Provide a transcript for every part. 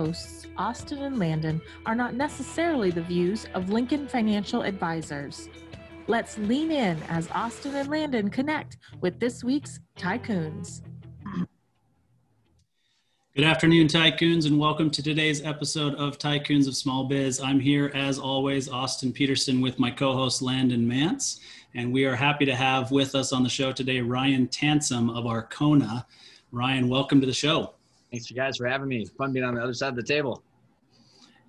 hosts, Austin and Landon, are not necessarily the views of Lincoln Financial Advisors. Let's lean in as Austin and Landon connect with this week's Tycoons. Good afternoon, Tycoons, and welcome to today's episode of Tycoons of Small Biz. I'm here, as always, Austin Peterson with my co host Landon Mance, and we are happy to have with us on the show today Ryan Tansom of Arkona. Ryan, welcome to the show. Thanks, you guys, for having me. It's fun being on the other side of the table.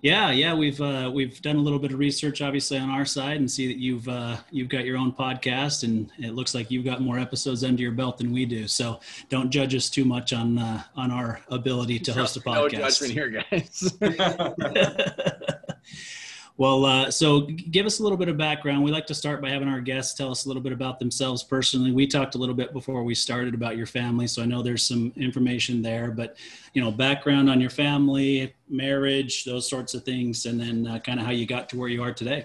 Yeah, yeah, we've uh, we've done a little bit of research, obviously, on our side, and see that you've uh, you've got your own podcast, and it looks like you've got more episodes under your belt than we do. So don't judge us too much on uh, on our ability to host a podcast. No judgment here, guys. Well, uh, so give us a little bit of background. We like to start by having our guests tell us a little bit about themselves personally. We talked a little bit before we started about your family, so I know there's some information there. But you know, background on your family, marriage, those sorts of things, and then uh, kind of how you got to where you are today.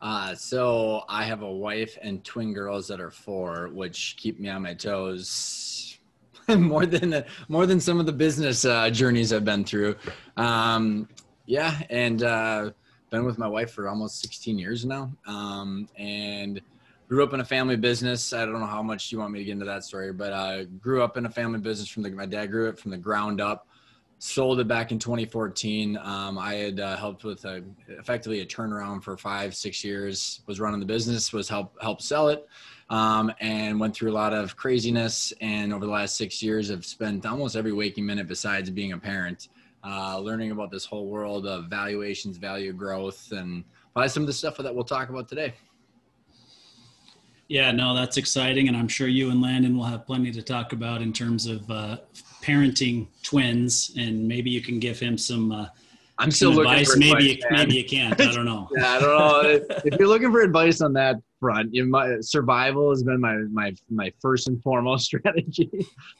Uh, so I have a wife and twin girls that are four, which keep me on my toes more than more than some of the business uh, journeys I've been through. Um, yeah, and uh, been with my wife for almost 16 years now. Um, and grew up in a family business. I don't know how much you want me to get into that story, but I grew up in a family business from the, my dad grew it from the ground up, sold it back in 2014. Um, I had uh, helped with a, effectively a turnaround for five, six years, was running the business, was help, help sell it. Um, and went through a lot of craziness. And over the last six years, I've spent almost every waking minute besides being a parent uh, learning about this whole world of valuations, value growth, and probably some of the stuff that we'll talk about today. Yeah, no, that's exciting, and I'm sure you and Landon will have plenty to talk about in terms of uh, parenting twins, and maybe you can give him some. Uh, I'm still looking advice. for maybe advice, you, maybe you can't. I don't know. yeah, I don't know. if you're looking for advice on that front, you know, survival has been my my my first and foremost strategy.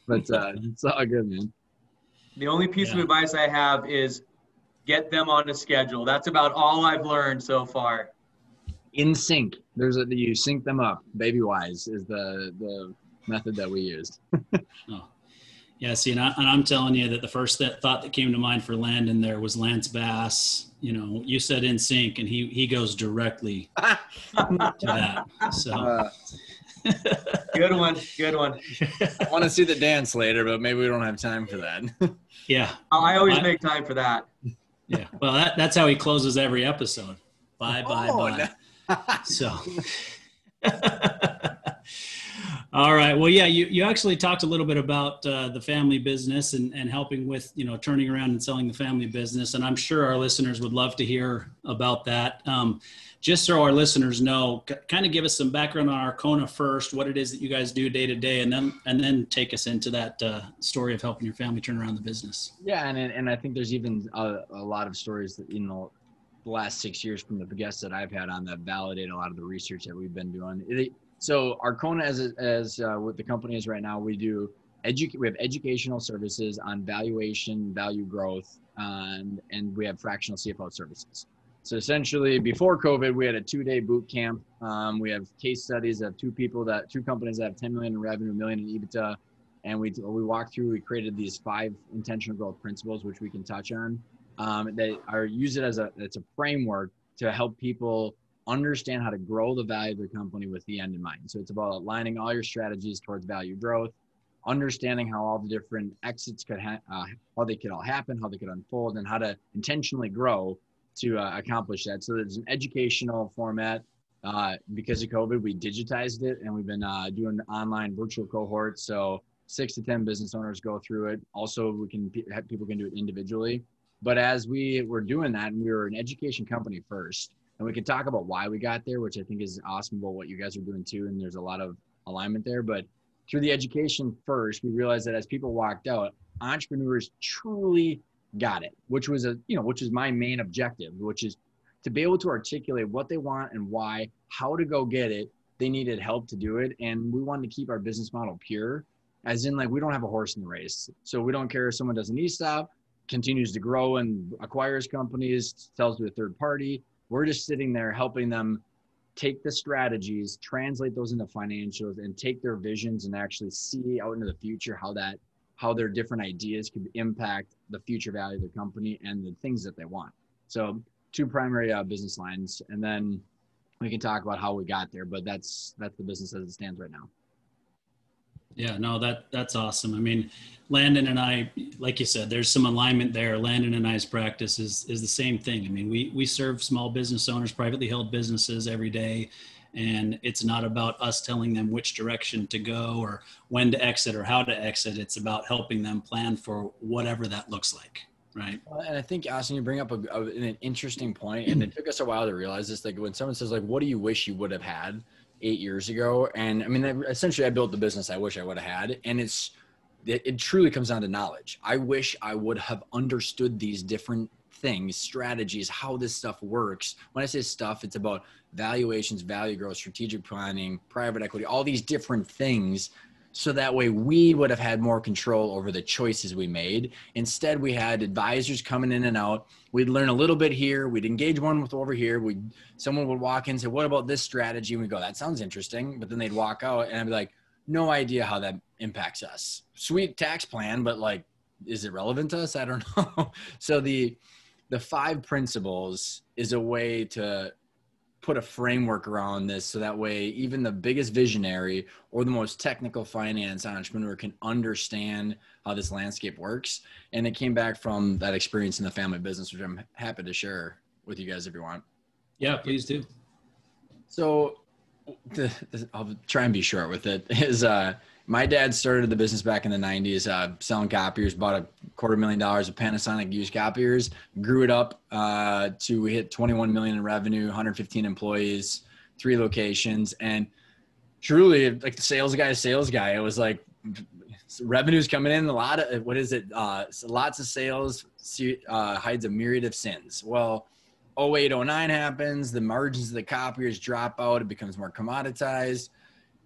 but uh, it's all good, man. The only piece yeah. of advice I have is get them on a schedule. That's about all I've learned so far. In sync. There's a you sync them up. Babywise is the the method that we used. oh. Yeah, see, and, I, am telling you that the first that thought that came to mind for Landon there was Lance Bass. You know, you said in sync, and he he goes directly to that. So, uh, good one. Good one. I want to see the dance later, but maybe we don't have time for that. yeah. I always I, make time for that. Yeah. Well, that, that's how he closes every episode. Bye, bye, oh, bye. No. so. All right. Well, yeah, you, you actually talked a little bit about uh, the family business and, and helping with, you know, turning around and selling the family business. And I'm sure our listeners would love to hear about that. Um, just so our listeners know, c- kind of give us some background on Arkona first, what it is that you guys do day to day, and then and then take us into that uh, story of helping your family turn around the business. Yeah, and and I think there's even a, a lot of stories that you know the last six years from the guests that I've had on that validate a lot of the research that we've been doing. It, so Arkona, as as uh, what the company is right now, we do edu- we have educational services on valuation, value growth, and and we have fractional CFO services. So essentially, before COVID, we had a two-day boot camp. Um, we have case studies of two people that two companies that have 10 million in revenue, a million in EBITDA, and we we walked through. We created these five intentional growth principles, which we can touch on. Um, that are use it as a it's a framework to help people understand how to grow the value of their company with the end in mind. So it's about aligning all your strategies towards value growth, understanding how all the different exits could ha- uh, how they could all happen, how they could unfold, and how to intentionally grow to uh, accomplish that. So there's an educational format. Uh, because of COVID, we digitized it and we've been uh, doing online virtual cohorts. So six to 10 business owners go through it. Also, we can people can do it individually. But as we were doing that, and we were an education company first, and we can talk about why we got there, which I think is awesome about what you guys are doing too. And there's a lot of alignment there. But through the education first, we realized that as people walked out, entrepreneurs truly got it, which was a, you know, which is my main objective, which is to be able to articulate what they want and why, how to go get it. They needed help to do it. And we wanted to keep our business model pure, as in, like, we don't have a horse in the race. So we don't care if someone does an ESOP, continues to grow and acquires companies, sells to a third party. We're just sitting there helping them take the strategies, translate those into financials, and take their visions and actually see out into the future how that how their different ideas could impact the future value of the company and the things that they want. So two primary uh, business lines, and then we can talk about how we got there. But that's that's the business as it stands right now. Yeah, no, that that's awesome. I mean, Landon and I, like you said, there's some alignment there. Landon and I's practice is is the same thing. I mean, we we serve small business owners, privately held businesses every day, and it's not about us telling them which direction to go or when to exit or how to exit. It's about helping them plan for whatever that looks like. Right. And I think Austin, you bring up a, a, an interesting point, and it took us a while to realize this. Like when someone says, "Like, what do you wish you would have had?" Eight years ago. And I mean, essentially, I built the business I wish I would have had. And it's, it, it truly comes down to knowledge. I wish I would have understood these different things, strategies, how this stuff works. When I say stuff, it's about valuations, value growth, strategic planning, private equity, all these different things so that way we would have had more control over the choices we made. Instead, we had advisors coming in and out. We'd learn a little bit here. We'd engage one with over here. We someone would walk in and say, "What about this strategy?" And we go, "That sounds interesting," but then they'd walk out, and I'd be like, "No idea how that impacts us. Sweet tax plan, but like, is it relevant to us? I don't know." so the the five principles is a way to put a framework around this so that way even the biggest visionary or the most technical finance entrepreneur can understand how this landscape works. And it came back from that experience in the family business which i'm happy to share with you guys if you want. Yeah please do. So the, the, i'll try and be short with it is uh my dad started the business back in the 90s uh, selling copiers bought a quarter million dollars of panasonic used copiers grew it up uh, to hit 21 million in revenue 115 employees three locations and truly like the sales guy sales guy. It was like revenues coming in a lot of what is it uh, lots of sales uh, hides a myriad of sins. Well 08 09 happens the margins of the copiers drop out it becomes more commoditized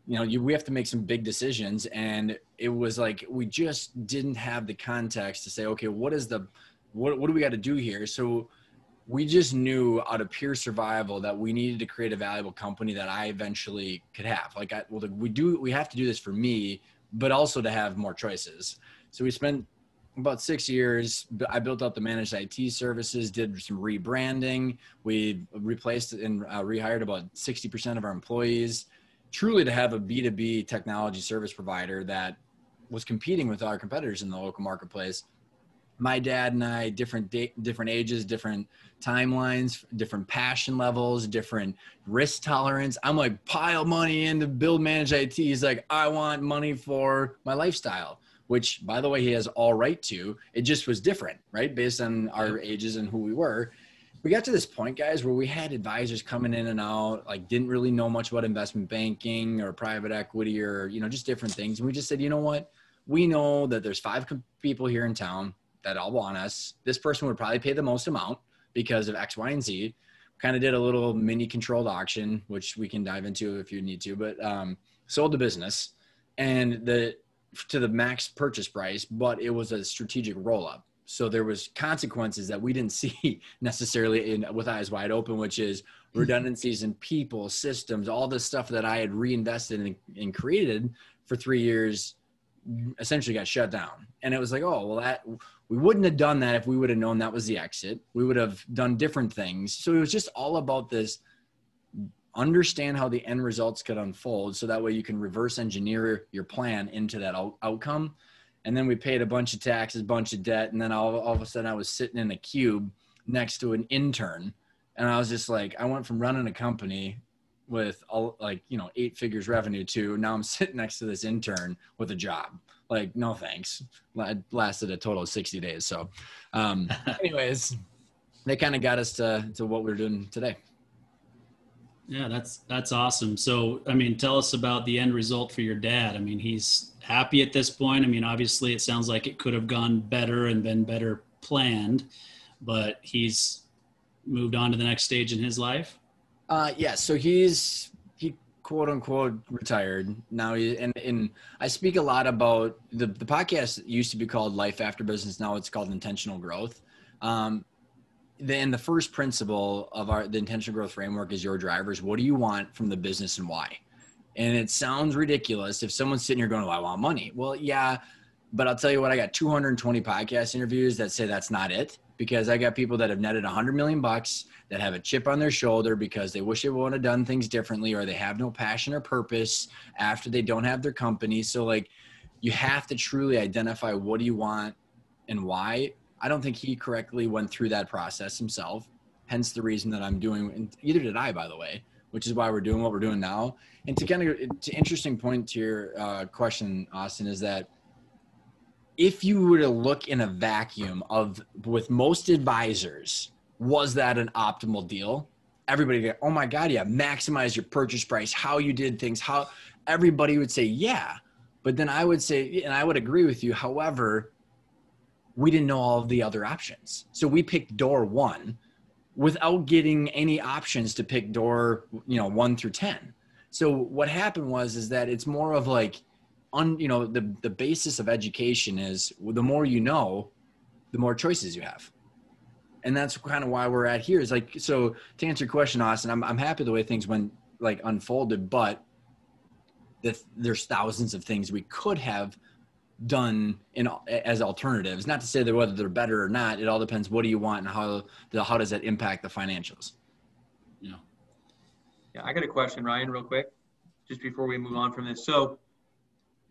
you know, you, we have to make some big decisions. And it was like, we just didn't have the context to say, okay, what is the, what, what do we got to do here? So we just knew out of pure survival that we needed to create a valuable company that I eventually could have. Like, I, well, we do, we have to do this for me, but also to have more choices. So we spent about six years. I built up the managed IT services, did some rebranding. We replaced and uh, rehired about 60% of our employees truly to have a B2B technology service provider that was competing with our competitors in the local marketplace. My dad and I, different da- different ages, different timelines, different passion levels, different risk tolerance. I'm like pile money in to build manage IT. He's like, I want money for my lifestyle, which by the way, he has all right to. It just was different, right? Based on our ages and who we were we got to this point, guys, where we had advisors coming in and out, like didn't really know much about investment banking or private equity or, you know, just different things. And we just said, you know what? We know that there's five people here in town that all want us. This person would probably pay the most amount because of X, Y, and Z. Kind of did a little mini controlled auction, which we can dive into if you need to, but um, sold the business and the to the max purchase price, but it was a strategic roll up so there was consequences that we didn't see necessarily in with eyes wide open which is mm-hmm. redundancies in people systems all the stuff that i had reinvested and, and created for three years essentially got shut down. And it was like oh well that we wouldn't have done that if we would have known that was the exit. We would have done different things. So it was just all about this understand how the end results could unfold so that way you can reverse engineer your plan into that out- outcome and then we paid a bunch of taxes, a bunch of debt, and then all, all of a sudden I was sitting in a cube next to an intern, and I was just like, I went from running a company with all like you know eight figures revenue to now I'm sitting next to this intern with a job. Like, no thanks. It lasted a total of 60 days. So, um, anyways, they kind of got us to to what we're doing today. Yeah, that's that's awesome. So, I mean, tell us about the end result for your dad. I mean, he's happy at this point. I mean, obviously, it sounds like it could have gone better and been better planned, but he's moved on to the next stage in his life. Uh, yeah. So he's he quote unquote retired now. He, and and I speak a lot about the the podcast used to be called Life After Business. Now it's called Intentional Growth. Um, then the first principle of our the intentional growth framework is your drivers. What do you want from the business and why? And it sounds ridiculous if someone's sitting here going, well, I want money. Well, yeah, But I'll tell you what, I got 220 podcast interviews that say that's not it because I got people that have netted 100 million bucks that have a chip on their shoulder because they wish they would have done things differently or they have no passion or purpose after they don't have their company. So like you have to truly identify what do you want and why. I don't think he correctly went through that process himself. Hence the reason that I'm doing, and either did I, by the way, which is why we're doing what we're doing now. And to kind of, to interesting point to your uh, question, Austin, is that if you were to look in a vacuum of with most advisors, was that an optimal deal? Everybody go, oh my God, yeah, maximize your purchase price, how you did things, how everybody would say, yeah. But then I would say, and I would agree with you. However, we didn't know all of the other options. So we picked door one without getting any options to pick door, you know, one through 10. So what happened was, is that it's more of like, on, you know, the, the basis of education is the more you know, the more choices you have and that's kind of why we're at here is like so to answer your question austin i'm, I'm happy the way things went like unfolded but the, there's thousands of things we could have done in as alternatives. Not to say that whether they're better or not it all depends what do you want and how the, how does that impact the financials? Yeah yeah i got a question ryan real quick just before we move on from this. So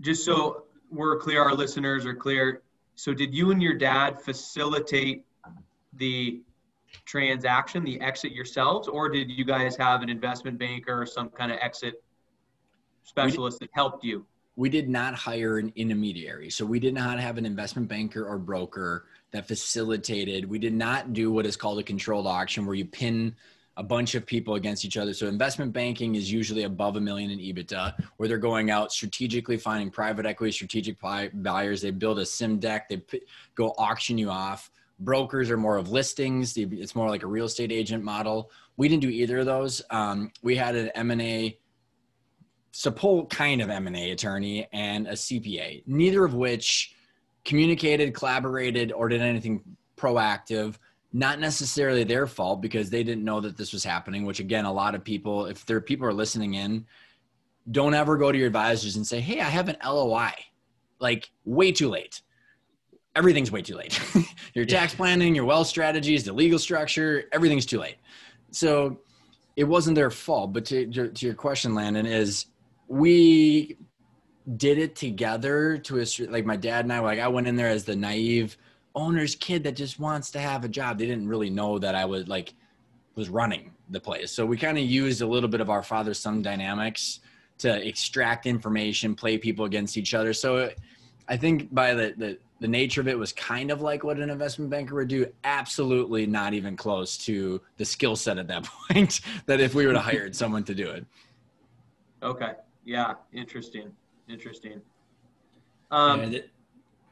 just so we're clear our listeners are clear so did you and your dad facilitate the transaction, the exit yourselves, or did you guys have an investment banker or some kind of exit specialist that helped you? We did not hire an intermediary. So we did not have an investment banker or broker that facilitated. We did not do what is called a controlled auction where you pin a bunch of people against each other. So investment banking is usually above a million in EBITDA, where they're going out strategically finding private equity, strategic buyers. They build a CIM deck. They go auction you off brokers are more of listings it's more like a real estate agent model we didn't do either of those um, we had an m&a support kind of m&a attorney and a cpa neither of which communicated collaborated or did anything proactive not necessarily their fault because they didn't know that this was happening which again a lot of people if there are people are listening in don't ever go to your advisors and say hey i have an loi like way too late everything's way too late. your tax planning, your wealth strategies, the legal structure, everything's too late. So it wasn't their fault. But to, to, to your question, Landon, is we did it together to a like my dad and I like I went in there as the naive owner's kid that just wants to have a job. They didn't really know that I was like was running the place. So we kind of used a little bit of our father son dynamics to extract information, play people against each other. So I think by the, the the nature of it was kind of like what an investment banker would do absolutely not even close to the skill set at that point that if we would have hired someone to do it okay yeah interesting interesting um, yeah, that,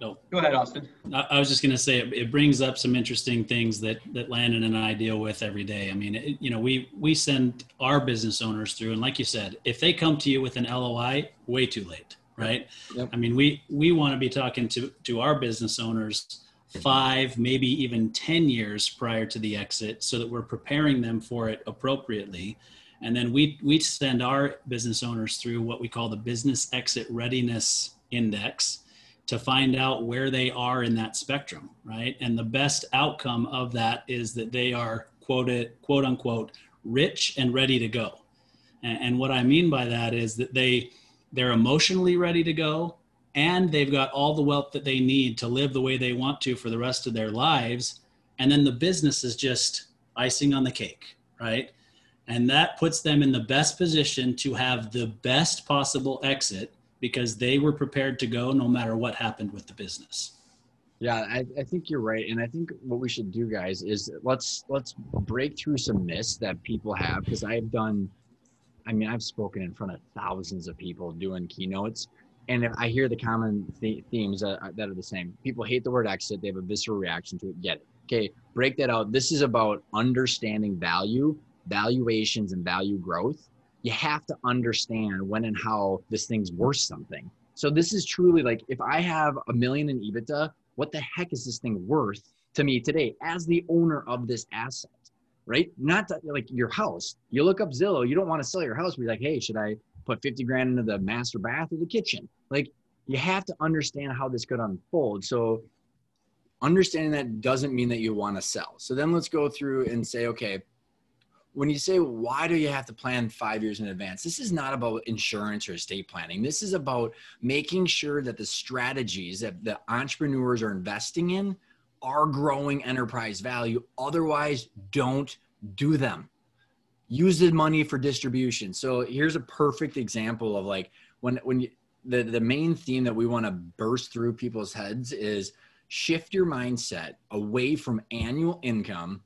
no. Go ahead, Austin. I, was just going to say it, it, brings up some interesting things that that Landon and I deal with every day. I mean, it, you know, we we send our business owners through, and like you said, if they come to you with an LOI, way too late right? Yep. I mean, we we want to be talking to to our business owners five, maybe even ten years prior to the exit, so that we're preparing them for it appropriately. And then we we send our business owners through what we call the business exit readiness index to find out where they are in that spectrum, right? And the best outcome of that is that they are quoted quote unquote rich and ready to go. And, and what I mean by that is that they they're emotionally ready to go and they've got all the wealth that they need to live the way they want to for the rest of their lives and then the business is just icing on the cake right and that puts them in the best position to have the best possible exit because they were prepared to go no matter what happened with the business yeah I, I think you're right and i think what we should do guys is let's let's break through some myths that people have because i've done I mean, I've spoken in front of thousands of people doing keynotes, and I hear the common th- themes that are, that are the same. People hate the word exit; they have a visceral reaction to it. Get it? Okay, break that out. This is about understanding value, valuations, and value growth. You have to understand when and how this thing's worth something. So this is truly like if I have a million in EBITDA, what the heck is this thing worth to me today as the owner of this asset? right? Not to, like your house. You look up Zillow, you don't want to sell your house, you're like, hey, should I put 50 grand into the master bath or the kitchen? Like you have to understand how this could unfold. So understanding that doesn't mean that you want to sell. So then let's go through and say, okay, when you say why do you have to plan five years in advance? This is not about insurance or estate planning. This is about making sure that the strategies that the entrepreneurs are investing in are growing enterprise value. Otherwise don't do them. Use the money for distribution. So here's a perfect example of like when when you, the the main theme that we want to burst through people's heads is shift your mindset away from annual income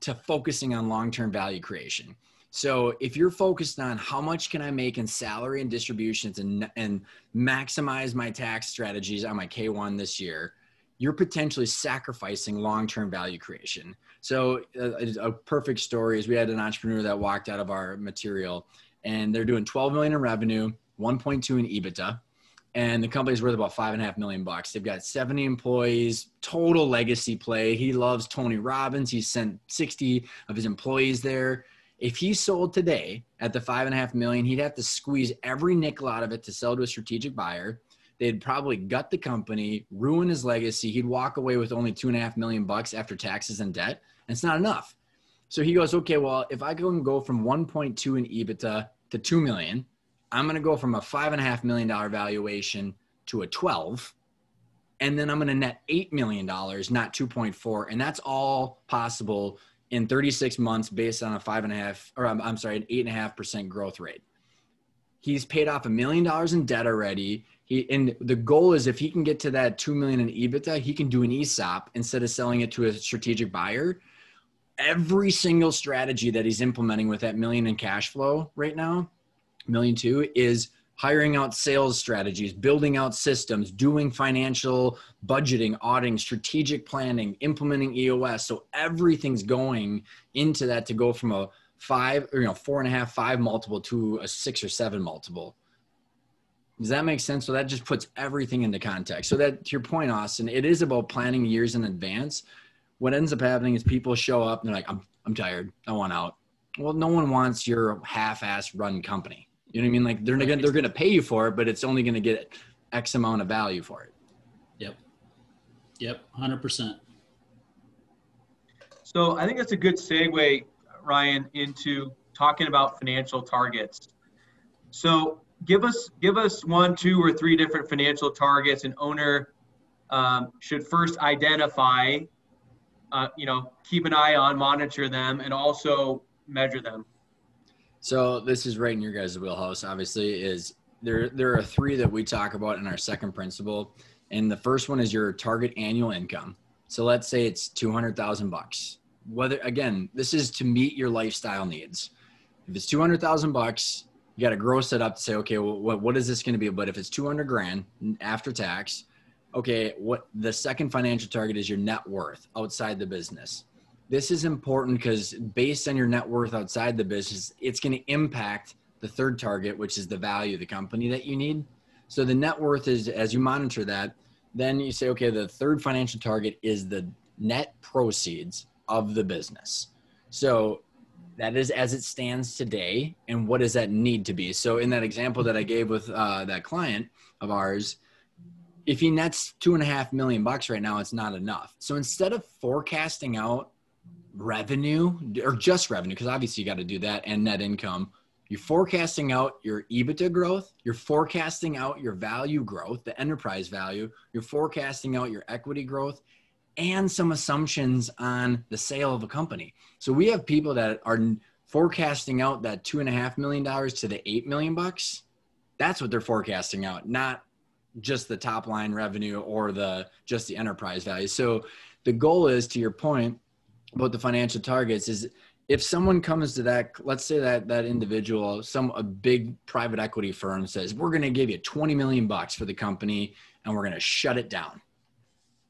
to focusing on long-term value creation. So if you're focused on how much can I make in salary and distributions and, and maximize my tax strategies on my K1 this year, you're potentially sacrificing long-term value creation. So a, uh, a perfect story is we had an entrepreneur that walked out of our material and they're doing 12 million in revenue, 1.2 in EBITDA and the company's worth about five and a half million bucks. They've got 70 employees, total legacy play. He loves Tony Robbins. He's sent 60 of his employees there. If he sold today at the five and a half million, he'd have to squeeze every nickel out of it to sell to a strategic buyer. They'd probably gut the company, ruin his legacy. He'd walk away with only two and a half million bucks after taxes and debt. And it's not enough. So he goes, okay, well, if I can go from 1.2 in EBITDA to 2 million, I'm going to go from a five and a half million dollar valuation to a 12 and then I'm going to net $8 million, not 2.4. And that's all possible in 36 months based on a five and a half, or I'm, I'm sorry, an eight and a half percent growth rate. He's paid off a million dollars in debt already. He, and the goal is if he can get to that 2 million in EBITDA, he can do an ESOP instead of selling it to a strategic buyer. Every single strategy that he's implementing with that million in cash flow right now million two is hiring out sales strategies, building out systems, doing financial budgeting, auditing, strategic planning, implementing EOS. So everything's going into that to go from a five or you know four and a half, five multiple to a six or seven multiple. Does that make sense? So that just puts everything into context. So that to your point, Austin, it is about planning years in advance. What ends up happening is people show up and they're like, I'm I'm tired. I want out. Well, no one wants your half-ass run company you know what I mean? Like they're gonna they're gonna pay you for it, but it's only gonna get X amount of value for it. Yep. Yep. Hundred percent. So I think that's a good segue, Ryan, into talking about financial targets. So give us give us one, two, or three different financial targets an owner um, should first identify. Uh, you know, keep an eye on, monitor them, and also measure them. So this is right in your guys' wheelhouse. Obviously, is there there are three that we talk about in our second principle, and the first one is your target annual income. So let's say it's two hundred thousand bucks. Whether again, this is to meet your lifestyle needs. If it's two hundred thousand bucks, you got to gross it up to say, okay, well, what what is this going to be? But if it's two hundred grand after tax, okay, what the second financial target is your net worth outside the business this is important because based on your net worth outside the business, it's going to impact the third target, which is the value of the company that you need. So the net worth is as you monitor that, then you say, okay, the third financial target is the net proceeds of the business. So that is as it stands today. And what does that need to be? So in that example that I gave with uh, that client of ours, if he nets two and a half million bucks right now, it's not enough. So instead of forecasting out revenue or just revenue, because obviously you got to do that and net income. You're forecasting out your EBITDA growth. You're forecasting out your value growth, the enterprise value. You're forecasting out your equity growth and some assumptions on the sale of a company. So we have people that are forecasting out that two and a half million dollars to the eight million bucks. That's what they're forecasting out, not just the top line revenue or the just the enterprise value. So the goal is to your point, about the financial targets is if someone comes to that let's say that that individual some a big private equity firm says we're going to give you 20 million bucks for the company and we're going to shut it down.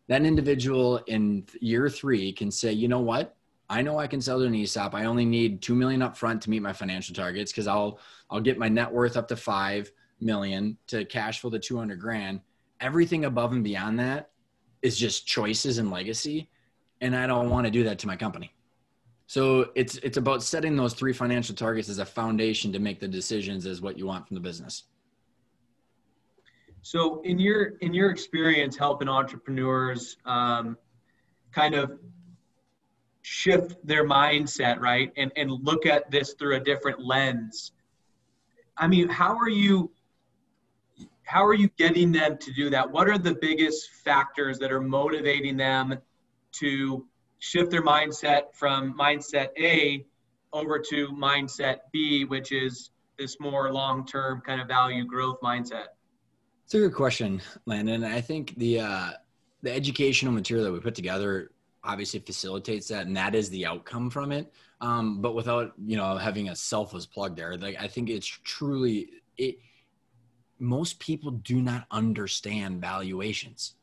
That individual in year three can say you know what? I know i can sell to an esop i only need 2 million up front to meet my financial targets because i'll i'll get my net worth up to 5 million to cash flow the 200 grand. Everything above and beyond that is just choices and legacy and I don't want to do that to my company. So it's it's about setting those three financial targets as a foundation to make the decisions as what you want from the business. So in your in your experience helping entrepreneurs um, kind of shift their mindset, right, and and look at this through a different lens. I mean, how are you how are you getting them to do that? What are the biggest factors that are motivating them to shift their mindset from mindset A over to mindset B, which is this more long-term kind of value growth mindset? It's a good question, Landon. I think the uh, the educational material that we put together obviously facilitates that, and that is the outcome from it. Um, but without you know having a selfless plug there, like I think it's truly it. Most people do not understand valuations.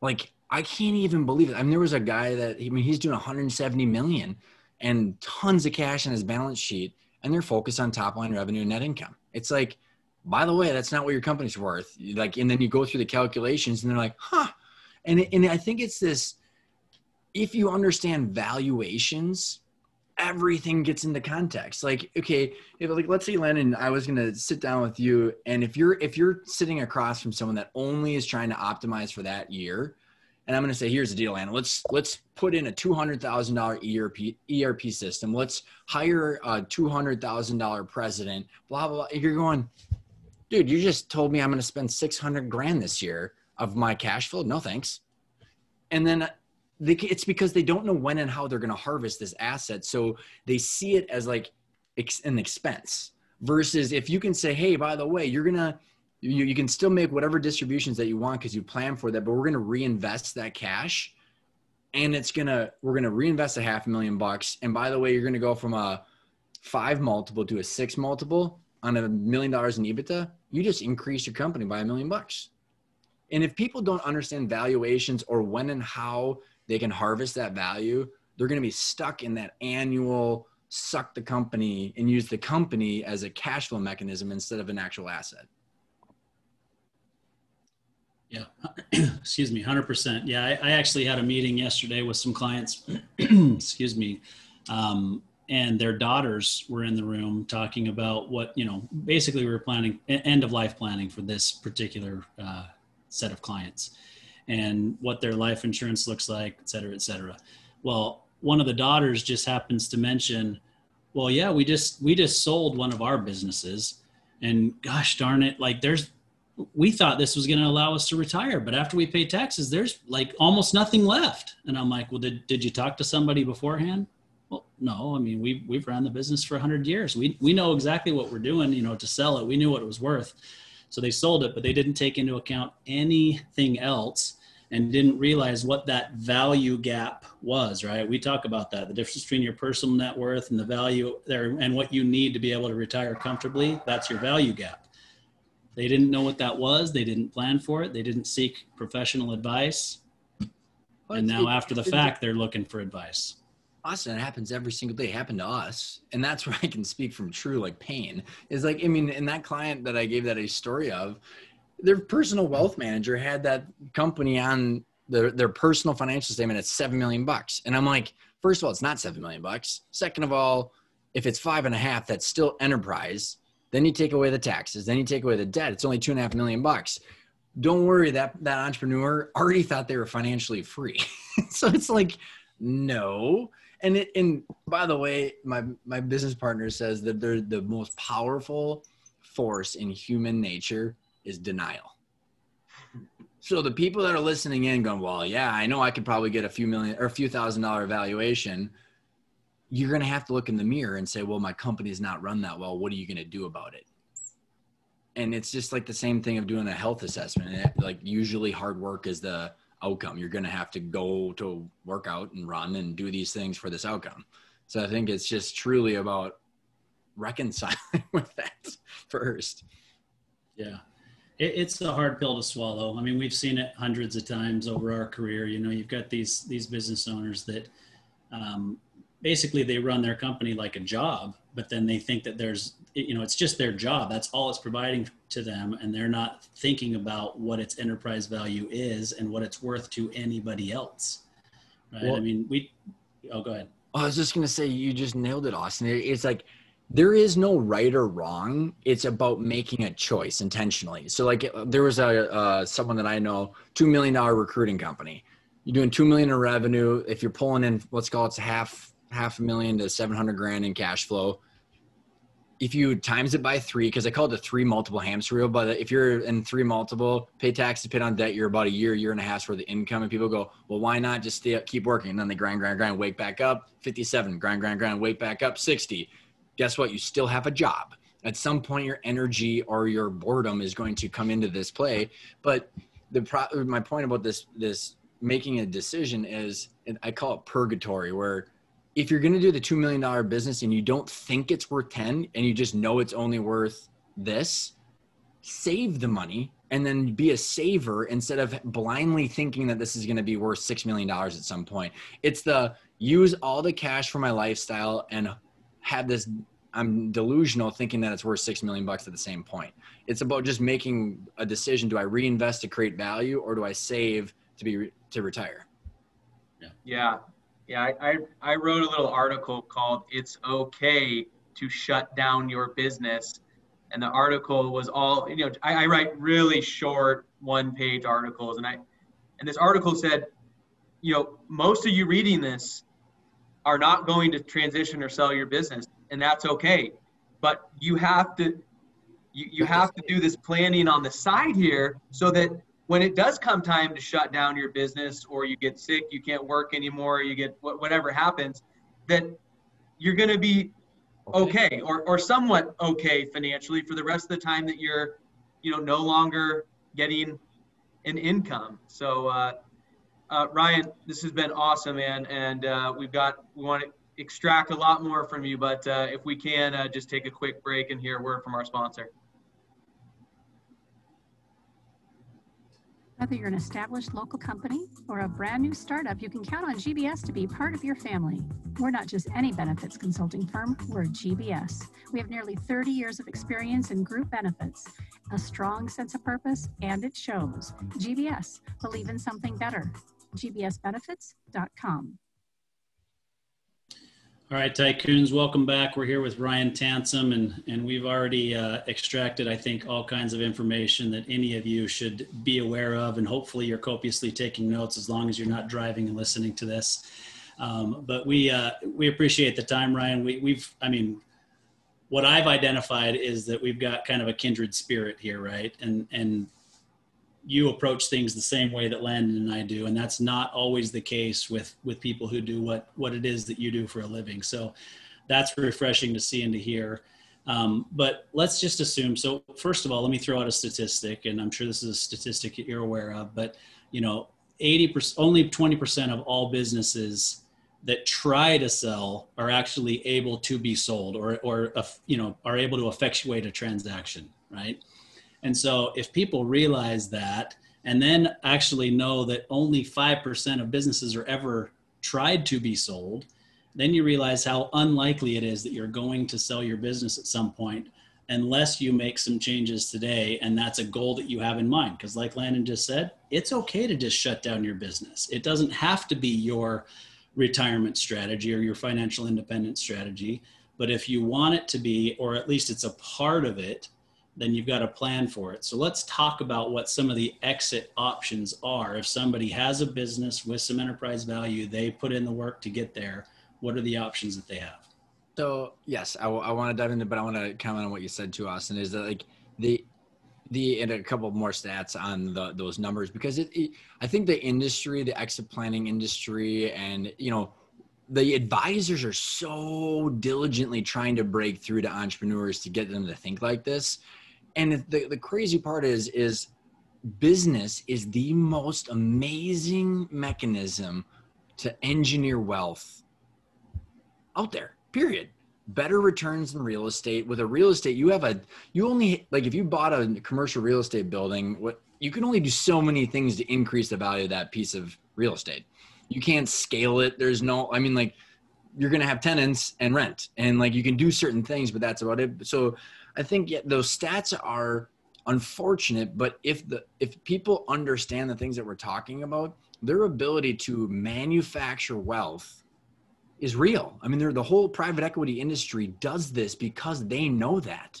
Like I can't even believe it. I mean, there was a guy that I mean he's doing 170 million and tons of cash in his balance sheet, and they're focused on top line revenue and net income. It's like, by the way, that's not what your company's worth. Like, and then you go through the calculations, and they're like, huh. And and I think it's this. If you understand valuations, everything gets into context. Like, okay, if like let's say Landon, I was gonna sit down with you, and if you're if you're sitting across from someone that only is trying to optimize for that year, and I'm going to say, here's the deal, Anna. Let's let's put in a two hundred thousand dollar ERP ERP system. Let's hire a two hundred thousand dollar president. Blah blah. blah. You're going, dude. You just told me I'm going to spend six hundred grand this year of my cash flow. No thanks. And then uh, they, it's because they don't know when and how they're going to harvest this asset, so they see it as like an expense. Versus if you can say, hey, by the way, you're gonna you, you can still make whatever distributions that you want because you plan for that but we're going to reinvest that cash and it's going to we're going to reinvest a half a million bucks. And by the way you're going to go from a five multiple to a six multiple on a million dollars in ebitda you just increase your company by a million bucks. And if people don't understand valuations or when and how they can harvest that value they're going to be stuck in that annual suck the company and use the company as a cash flow mechanism instead of an actual asset yeah, excuse me, 100%. Yeah, I, I, actually had a meeting yesterday with some clients, excuse me, um, and their daughters were in the room talking about what, you know, basically we were planning end of life planning for this particular uh, set of clients and what their life insurance looks like, et cetera, et cetera. Well, one of the daughters just happens to mention, well, yeah, we just, we just sold one of our businesses and gosh darn it, like there's, we thought this was going to allow us to retire but after we pay taxes there's like almost nothing left. And i'm like well did, did you talk to somebody beforehand? Well no. I mean we, we've ran the business for 100 years. We, we know exactly what we're doing you know to sell it. We knew what it was worth. So they sold it but they didn't take into account anything else and didn't realize what that value gap was right? We talk about that the difference between your personal net worth and the value there and what you need to be able to retire comfortably. That's your value gap they didn't know what that was. They didn't plan for it. They didn't seek professional advice. And now, after the fact, they're looking for advice. Austin, it happens every single day. It happened to us. And that's where I can speak from true like pain. Is like, I mean, in that client that I gave that a story of, their personal wealth manager had that company on their, their personal financial statement at seven million bucks. And I'm like, first of all, it's not seven million bucks. Second of all, if it's five and a half, that's still enterprise. Then you take away the taxes. Then you take away the debt. It's only two and a half million bucks. Don't worry, that that entrepreneur already thought they were financially free. so it's like, no. And it, and by the way, my my business partner says that they're the most powerful force in human nature is denial. So the people that are listening in going, well, yeah, I know I could probably get a few million or a few thousand dollar valuation you're going to have to look in the mirror and say, well, my company's not run that well. What are you going to do about it? And it's just like the same thing of doing a health assessment. Like usually hard work is the outcome. You're going to have to go to work out and run and do these things for this outcome. So I think it's just truly about reconciling with that first. Yeah. it's a hard pill to swallow. I mean, we've seen it hundreds of times over our career. You know, you've got these, these business owners that, um, basically they run their company like a job but then they think that there's you know it's just their job that's all it's providing to them and they're not thinking about what its enterprise value is and what it's worth to anybody else right well, i mean we oh go ahead i was just going to say you just nailed it austin it's like there is no right or wrong. It's about making a choice intentionally. So like there was a uh, someone that I know, two million dollar recruiting company. You're doing two million in revenue. If you're pulling in, let's call it half half a million to seven hundred grand in cash flow. If you times it by three, because I call it the three multiple hamster wheel, but if you're in three multiple, pay taxes, pay on debt, you're about a year, year and a half worth of income, and people go, well, why not just stay, keep working? And then they grind, grind, grind, wake back up, fifty-seven, grind, grind, grind, wake back up, sixty guess what? You still have a job. At some point, your energy or your boredom is going to come into this play. But the pro- my point about this this making a decision is, I call it purgatory, where if you're going to do the two million dollar business and you don't think it's worth ten, and you just know it's only worth this, save the money and then be a saver instead of blindly thinking that this is going to be worth six million dollars at some point. It's the use all the cash for my lifestyle and have this I'm delusional thinking that it's worth six million bucks at the same point. It's about just making a decision: do I reinvest to create value, or do I save to be to retire? Yeah, yeah, yeah. I, I I wrote a little article called "It's Okay to Shut Down Your Business," and the article was all you know. I, I write really short one-page articles, and I and this article said, you know, most of you reading this are not going to transition or sell your business and that's okay but you have to you, you have to do this planning on the side here so that when it does come time to shut down your business or you get sick you can't work anymore you get whatever happens that you're going to be okay or, or somewhat okay financially for the rest of the time that you're you know no longer getting an income so uh, uh, Ryan, this has been awesome, man. And uh, we've got, we want to extract a lot more from you, but uh, if we can, uh, just take a quick break and hear a word from our sponsor. Whether you're an established local company or a brand new startup, you can count on GBS to be part of your family. We're not just any benefits consulting firm, we're GBS. We have nearly 30 years of experience in group benefits, a strong sense of purpose, and it shows. GBS, believe in something better gbsbenefits.com. All right, tycoons, welcome back. We're here with Ryan Tansom, and, and we've already uh, extracted, I think, all kinds of information that any of you should be aware of, and hopefully you're copiously taking notes as long as you're not driving and listening to this. Um, but we uh, we appreciate the time, Ryan. We, we've, I mean, what I've identified is that we've got kind of a kindred spirit here, right? And and you approach things the same way that Landon and I do, and that's not always the case with with people who do what what it is that you do for a living. So that's refreshing to see and to hear. Um, but let's just assume. So first of all, let me throw out a statistic, and I'm sure this is a statistic that you're aware of. But you know, 80 percent, only 20 percent of all businesses that try to sell are actually able to be sold, or or you know, are able to effectuate a transaction, right? And so if people realize that and then actually know that only 5% of businesses are ever tried to be sold, then you realize how unlikely it is that you're going to sell your business at some point unless you make some changes today. And that's a goal that you have in mind. Because like landon just said it's okay to just shut down your business. It doesn't have to be your retirement strategy or your financial independence strategy. But if you want it to be or at least it's a part of it then you've got a plan for it. So let's talk about what some of the exit options are. If somebody has a business with some enterprise value, they put in the work to get there. What are the options that they have? So yes, I, I want to dive into, but I want to comment on what you said to Austin. Is that like the the and a couple more stats on the, those numbers because it, it, I think the industry, the exit planning industry, and you know the advisors are so diligently trying to break through to entrepreneurs to get them to think like this and the, the crazy part is is business is the most amazing mechanism to engineer wealth out there period. Better returns than real estate. With a real estate you have a you only like if you bought a commercial real estate building what you can only do so many things to increase the value of that piece of real estate. You can't scale it. There's no i mean like you're going to have tenants and rent and like you can do certain things but that's about it. So I think yeah, those stats are unfortunate, but if the if people understand the things that we're talking about, their ability to manufacture wealth is real. I mean, the whole private equity industry does this because they know that.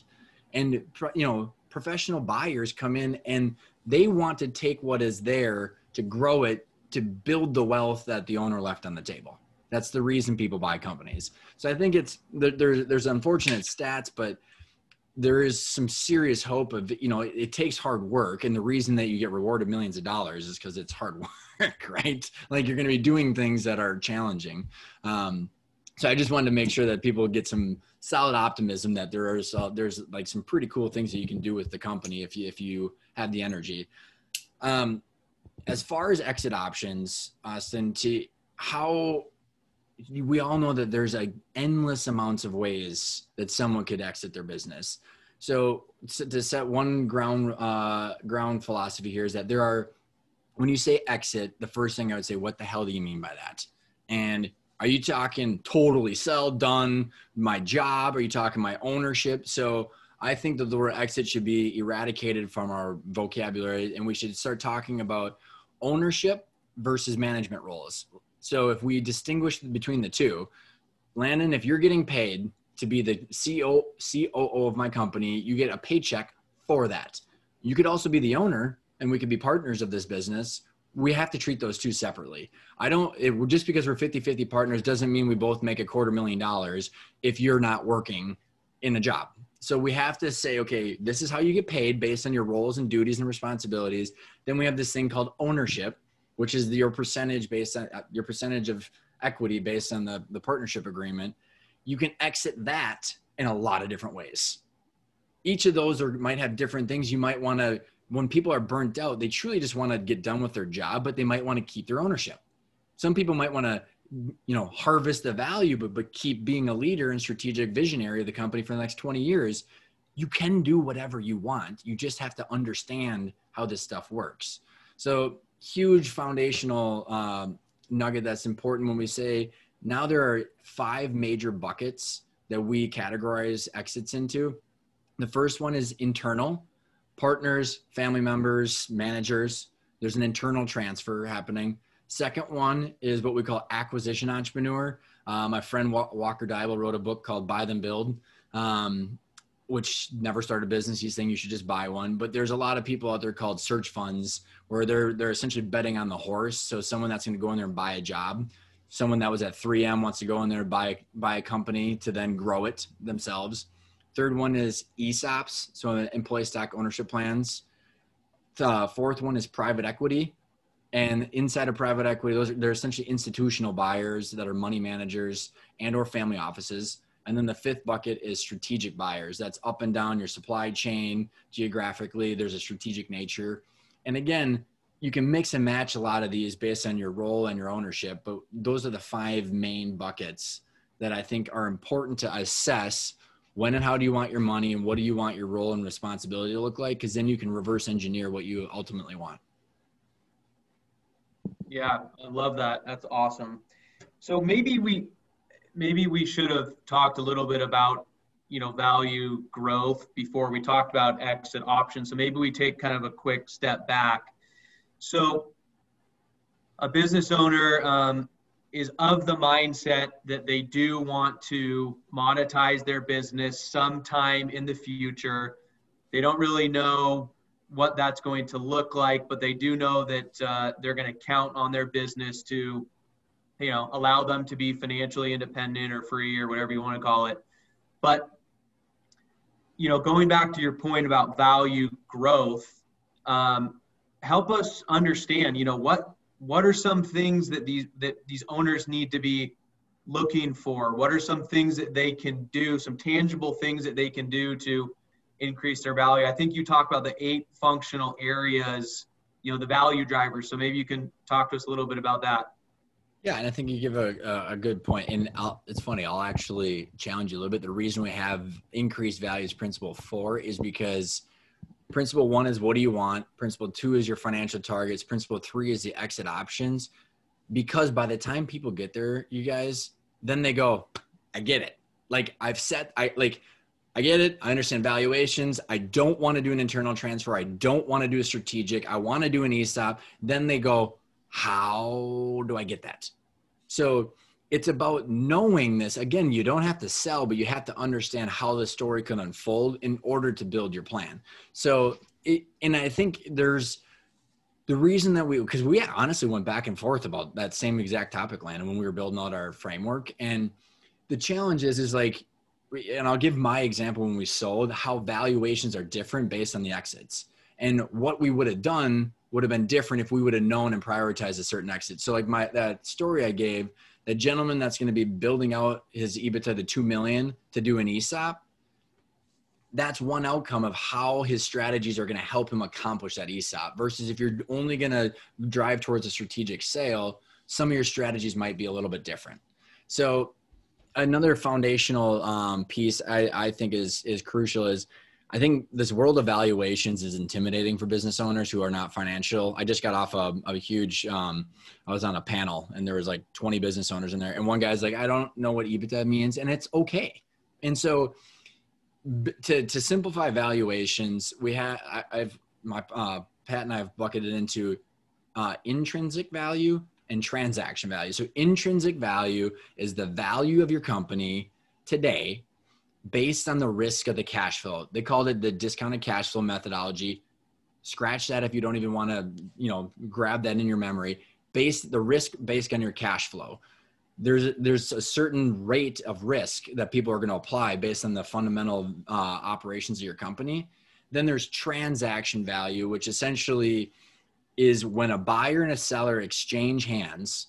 And, you know, professional buyers come in and they want to take what is there to grow it to build the wealth that the owner left on the table. That's the reason people buy companies. So I think it's there, there's there's unfortunate stats, but there is some serious hope of you know it, it, takes hard work and the reason that you get rewarded millions of dollars is because it's hard work right? Like you're going to be doing things that are challenging. Um, so i just wanted to make sure that people get some solid optimism that there is uh, there's like some pretty cool things that you can do with the company if you if you have the energy. Um, as far as exit options austin to how we all know that there's like endless amounts of ways that someone could exit their business. So to set one ground uh, ground philosophy here is that there are when you say exit, the first thing I would say, what the hell do you mean by that? And are you talking totally sell, done, my job? Are you talking my ownership? So I think that the word exit should be eradicated from our vocabulary, and we should start talking about ownership versus management roles. So if we distinguish between the two, Landon, if you're getting paid to be the CEO, COO of my company, you get a paycheck for that. You could also be the owner and we could be partners of this business. We have to treat those two separately. I don't, it, just because we're 50 50 partners doesn't mean we both make a quarter million dollars if you're not working in a job. So we have to say, okay, this is how you get paid based on your roles and duties and responsibilities. Then we have this thing called ownership, which is your percentage based on uh, your percentage of equity based on the, the partnership agreement, you can exit that in a lot of different ways. Each of those are, might have different things you might want to, when people are burnt out, they truly just want to get done with their job, but they might want to keep their ownership. Some people might want to, you know, harvest the value, but, but keep being a leader and strategic visionary of the company for the next 20 years. You can do whatever you want. You just have to understand how this stuff works. So huge foundational um, nugget that's important when we say now there are five major buckets that we categorize exits into. The first one is internal partners, family members, managers. There's an internal transfer happening. Second one is what we call acquisition entrepreneur. Uh, my friend Walker Deibel wrote a book called Buy Then Build. Um, which never started a business. He's saying you should just buy one. But there's a lot of people out there called search funds where they're they're essentially betting on the horse. So someone that's going to go in there and buy a job, someone that was at 3M wants to go in there and buy buy a company to then grow it themselves. Third one is ESOPs, so employee stock ownership plans. The fourth one is private equity. And inside of private equity, those are, they're essentially institutional buyers that are money managers and or family offices and then the fifth bucket is strategic buyers. That's up and down your supply chain geographically. There's a strategic nature. And again, you can mix and match a lot of these based on your role and your ownership, but those are the five main buckets that I think are important to assess when and how do you want your money and what do you want your role and responsibility to look like because then you can reverse engineer what you ultimately want. Yeah, I love that. That's awesome. So maybe we maybe we should have talked a little bit about you know value growth before we talked about exit options. So maybe we take kind of a quick step back. So a business owner um, is of the mindset that they do want to monetize their business sometime in the future. They don't really know what that's going to look like but they do know that uh, they're going to count on their business to you know allow them to be financially independent or free or whatever you want to call it. But you know going back to your point about value growth um, help us understand you know what what are some things that these that these owners need to be looking for? What are some things that they can do some tangible things that they can do to increase their value? I think you talked about the eight functional areas you know the value drivers. So maybe you can talk to us a little bit about that yeah, and I think you give a, a good point. And I'll, it's funny, I'll actually challenge you a little bit. The reason we have increased values principle four is because principle one is what do you want? Principle two is your financial targets. Principle three is the exit options. Because by the time people get there, you guys, then they go, I get it. Like I've set, I like, I get it. I understand valuations. I don't want to do an internal transfer. I don't want to do a strategic. I want to do an ESOP. Then they go, how do I get that? So it's about knowing this. Again, you don't have to sell, but you have to understand how the story can unfold in order to build your plan. So, it, and I think there's the reason that we, because we honestly went back and forth about that same exact topic, Landon, when we were building out our framework. And the challenge is, is like, and I'll give my example when we sold how valuations are different based on the exits. And what we would have done would have been different if we would have known and prioritized a certain exit. So, like my that story I gave, the gentleman that's going to be building out his EBITDA to 2 million to do an ESOP, that's one outcome of how his strategies are going to help him accomplish that ESOP versus if you're only going to drive towards a strategic sale, some of your strategies might be a little bit different. So another foundational um, piece I, I think is, is crucial is I think this world of valuations is intimidating for business owners who are not financial. I just got off a, a huge, um, I was on a panel and there was like 20 business owners in there. And one guy's like, I don't know what EBITDA means and it's okay. And so to, to simplify valuations, we have, I've, my, uh, Pat and I have bucketed into uh, intrinsic value and transaction value. So intrinsic value is the value of your company today based on the risk of the cash flow. They called it the discounted cash flow methodology. Scratch that if you don't even want to, you know, grab that in your memory. Based the risk based on your cash flow. There's there's a certain rate of risk that people are going to apply based on the fundamental uh, operations of your company. Then there's transaction value, which essentially is when a buyer and a seller exchange hands.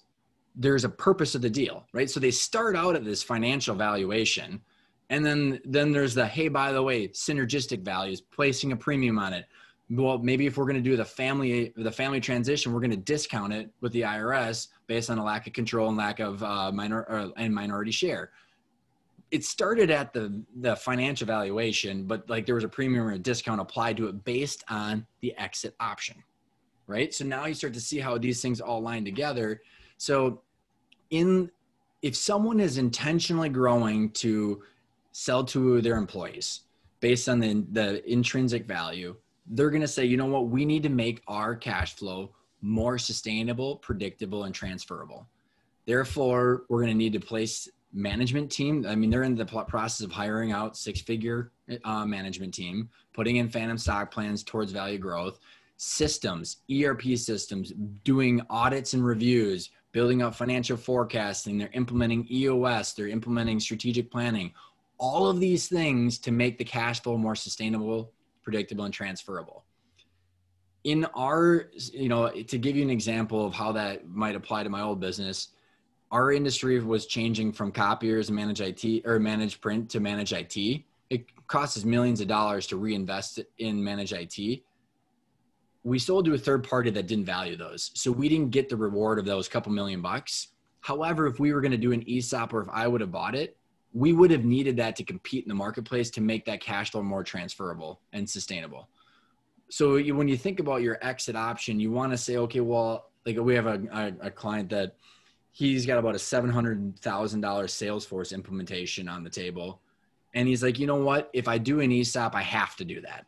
There's a purpose of the deal, right? So they start out at this financial valuation and then then there's the hey by the way synergistic values placing a premium on it. Well maybe if we're going to do the family the family transition we're going to discount it with the irs based on a lack of control and lack of uh, minor or, and minority share. It started at the the financial valuation but like there was a premium or a discount applied to it based on the exit option right? So now you start to see how these things all line together. So in if someone is intentionally growing to sell to their employees based on the, the intrinsic value, they're going to say, you know what, we need to make our cash flow more sustainable, predictable, and transferable. Therefore, we're going to need to place management team. I mean, they're in the process of hiring out six figure uh, management team, putting in phantom stock plans towards value growth, systems, ERP systems, doing audits and reviews, building up financial forecasting. They're implementing EOS, they're implementing strategic planning, all of these things to make the cash flow more sustainable, predictable, and transferable. In our, you know, to give you an example of how that might apply to my old business, our industry was changing from copiers and manage IT or manage print to manage IT. It costs us millions of dollars to reinvest in manage IT. We sold to a third party that didn't value those. So we didn't get the reward of those couple million bucks. However, if we were going to do an ESOP or if I would have bought it, we would have needed that to compete in the marketplace to make that cash flow more transferable and sustainable. So you, when you think about your exit option, you want to say, okay, well, like we have a, a, a client that he's got about a seven hundred thousand dollars Salesforce implementation on the table, and he's like, you know what? If I do an ESOP, I have to do that,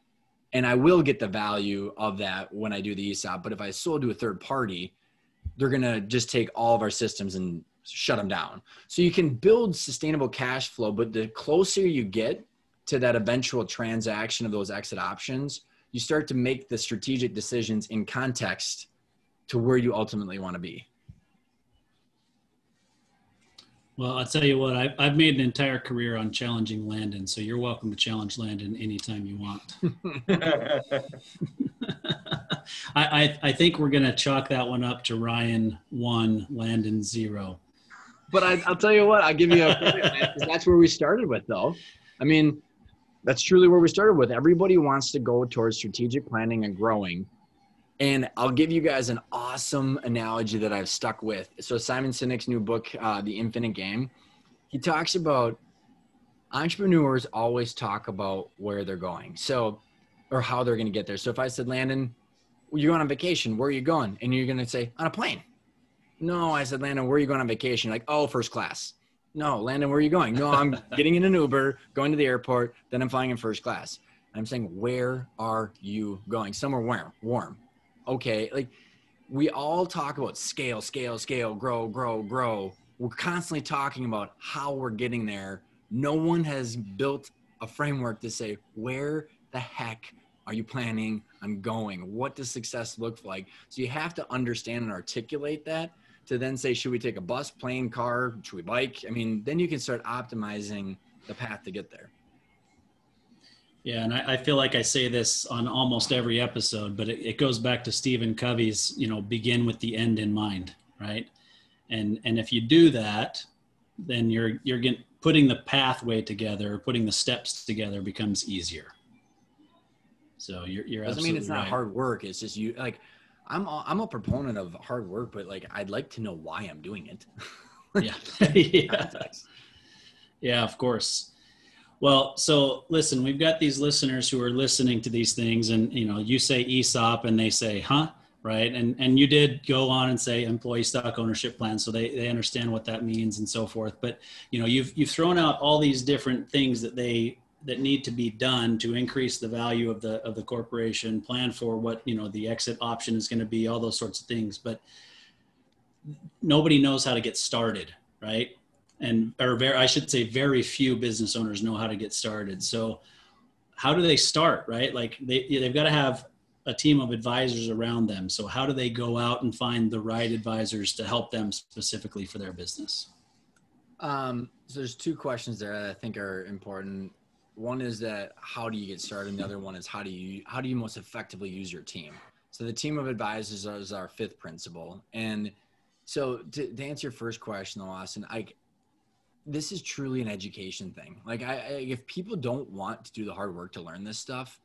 and I will get the value of that when I do the ESOP. But if I sold to a third party, they're gonna just take all of our systems and shut them down. So you can build sustainable cash flow, but the closer you get to that eventual transaction of those exit options, you start to make the strategic decisions in context to where you ultimately want to be. Well, I'll tell you what, I've, I've made an entire career on challenging Landon, so you're welcome to challenge Landon anytime you want. I, I, I, think we're going to chalk that one up to Ryan one, Landon zero but I, will tell you what, I'll give you a that's where we started with, though. I mean, that's truly where we started with. Everybody wants to go towards strategic planning and growing. And I'll give you guys an awesome analogy that I've stuck with. So Simon Sinek's new book, uh, The Infinite Game, he talks about entrepreneurs always talk about where they're going. So, or how they're going to get there. So if I said, Landon, you're going on vacation, where are you going? And you're going to say, on a plane. No, I said, Landon, where are you going on vacation? Like, oh, first class. No, Landon, where are you going? No, I'm getting in an Uber, going to the airport, then I'm flying in first class. I'm saying, where are you going? Somewhere warm, warm. Okay, like we all talk about scale, scale, scale, grow, grow, grow. we're constantly talking about how we're getting there. No one has built a framework to say where the heck are you planning on going? What does success look like? So you have to understand and articulate that to then say, should we take a bus, plane, car? Should we bike? I mean, then you can start optimizing the path to get there. Yeah, and I, I, feel like I say this on almost every episode, but it, it, goes back to Stephen Covey's, you know, begin with the end in mind, right? And and if you do that, then you're you're getting putting the pathway together, putting the steps together becomes easier. So you're you're doesn't mean it's not hard work. It's just you like I'm a, I'm a proponent of hard work, but like I'd like to know why I'm doing it. yeah. yeah. yeah, of course. Well, so listen, we've got these listeners who are listening to these things, and you know, you say ESOP, and they say, "Huh." Right, and and you did go on and say employee stock ownership plan, so they they understand what that means and so forth. But you know, you've you've thrown out all these different things that they that need to be done to increase the value of the of the corporation, plan for what you know the exit option is going to be, all those sorts of things. But nobody knows how to get started, right? and or very i should say very few business owners know how to get started. So how do they start right? Like they, they've got to have a team of advisors around them. So how do they go out and find the right advisors to help them specifically for their business? Um, so there's two questions there that i think are important one is that how do you get started and the other one is how do you how do you most effectively use your team so the team of advisors is our fifth principle and so to, to answer your first question austin i this is truly an education thing. Like I, I, if people don't want to do the hard work to learn this stuff,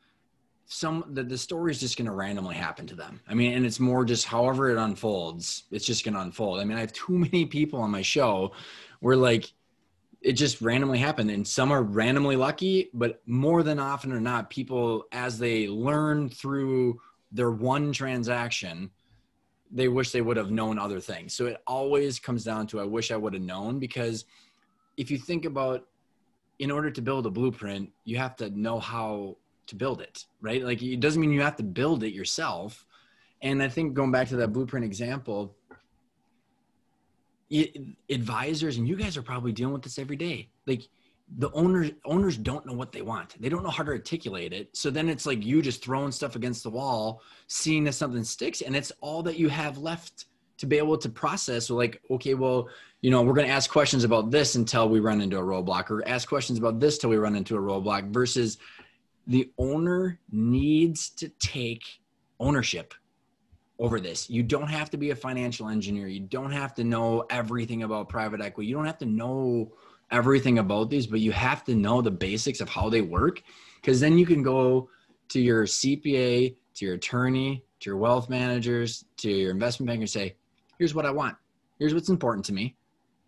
some the, the story is just going to randomly happen to them. I mean, and it's more just however it unfolds, it's just going to unfold. I mean, I have too many people on my show where like it just randomly happened and some are randomly lucky, but more than often or not, people as they learn through their one transaction, they wish they would have known other things. So it always comes down to I wish I would have known because if you think about in order to build a blueprint, you have to know how to build it, right? Like it doesn't mean you have to build it yourself. And I think going back to that blueprint example, advisors and you guys are probably dealing with this every day. Like the owners owners don't know what they want. They don't know how to articulate it. So then it's like you just throwing stuff against the wall, seeing if something sticks, and it's all that you have left to be able to process. Like, okay, well, you know, we're going to ask questions about this until we run into a roadblock, or ask questions about this till we run into a roadblock. Versus, the owner needs to take ownership over this. You don't have to be a financial engineer. You don't have to know everything about private equity. You don't have to know everything about these, but you have to know the basics of how they work because then you can go to your CPA, to your attorney, to your wealth managers, to your investment banker and say, here's what I want. Here's what's important to me.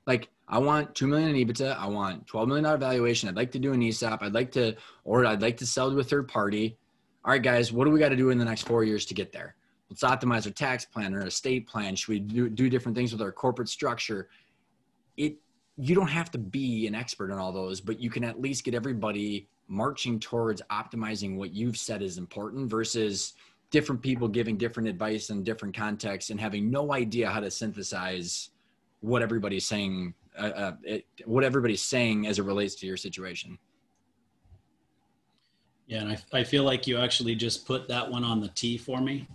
Like I want two million in EBITDA. I want twelve million dollar valuation. I'd like to do an ESOP. I'd like to, or I'd like to sell to a third party. All right, guys, what do we got to do in the next four years to get there? Let's optimize our tax plan or estate plan. Should we do, do different things with our corporate structure? It you don't have to be an expert in all those, but you can at least get everybody marching towards optimizing what you've said is important versus different people giving different advice in different contexts and having no idea how to synthesize what everybody's saying uh, uh, it, what everybody's saying as it relates to your situation yeah and I, I feel like you actually just put that one on the tee for me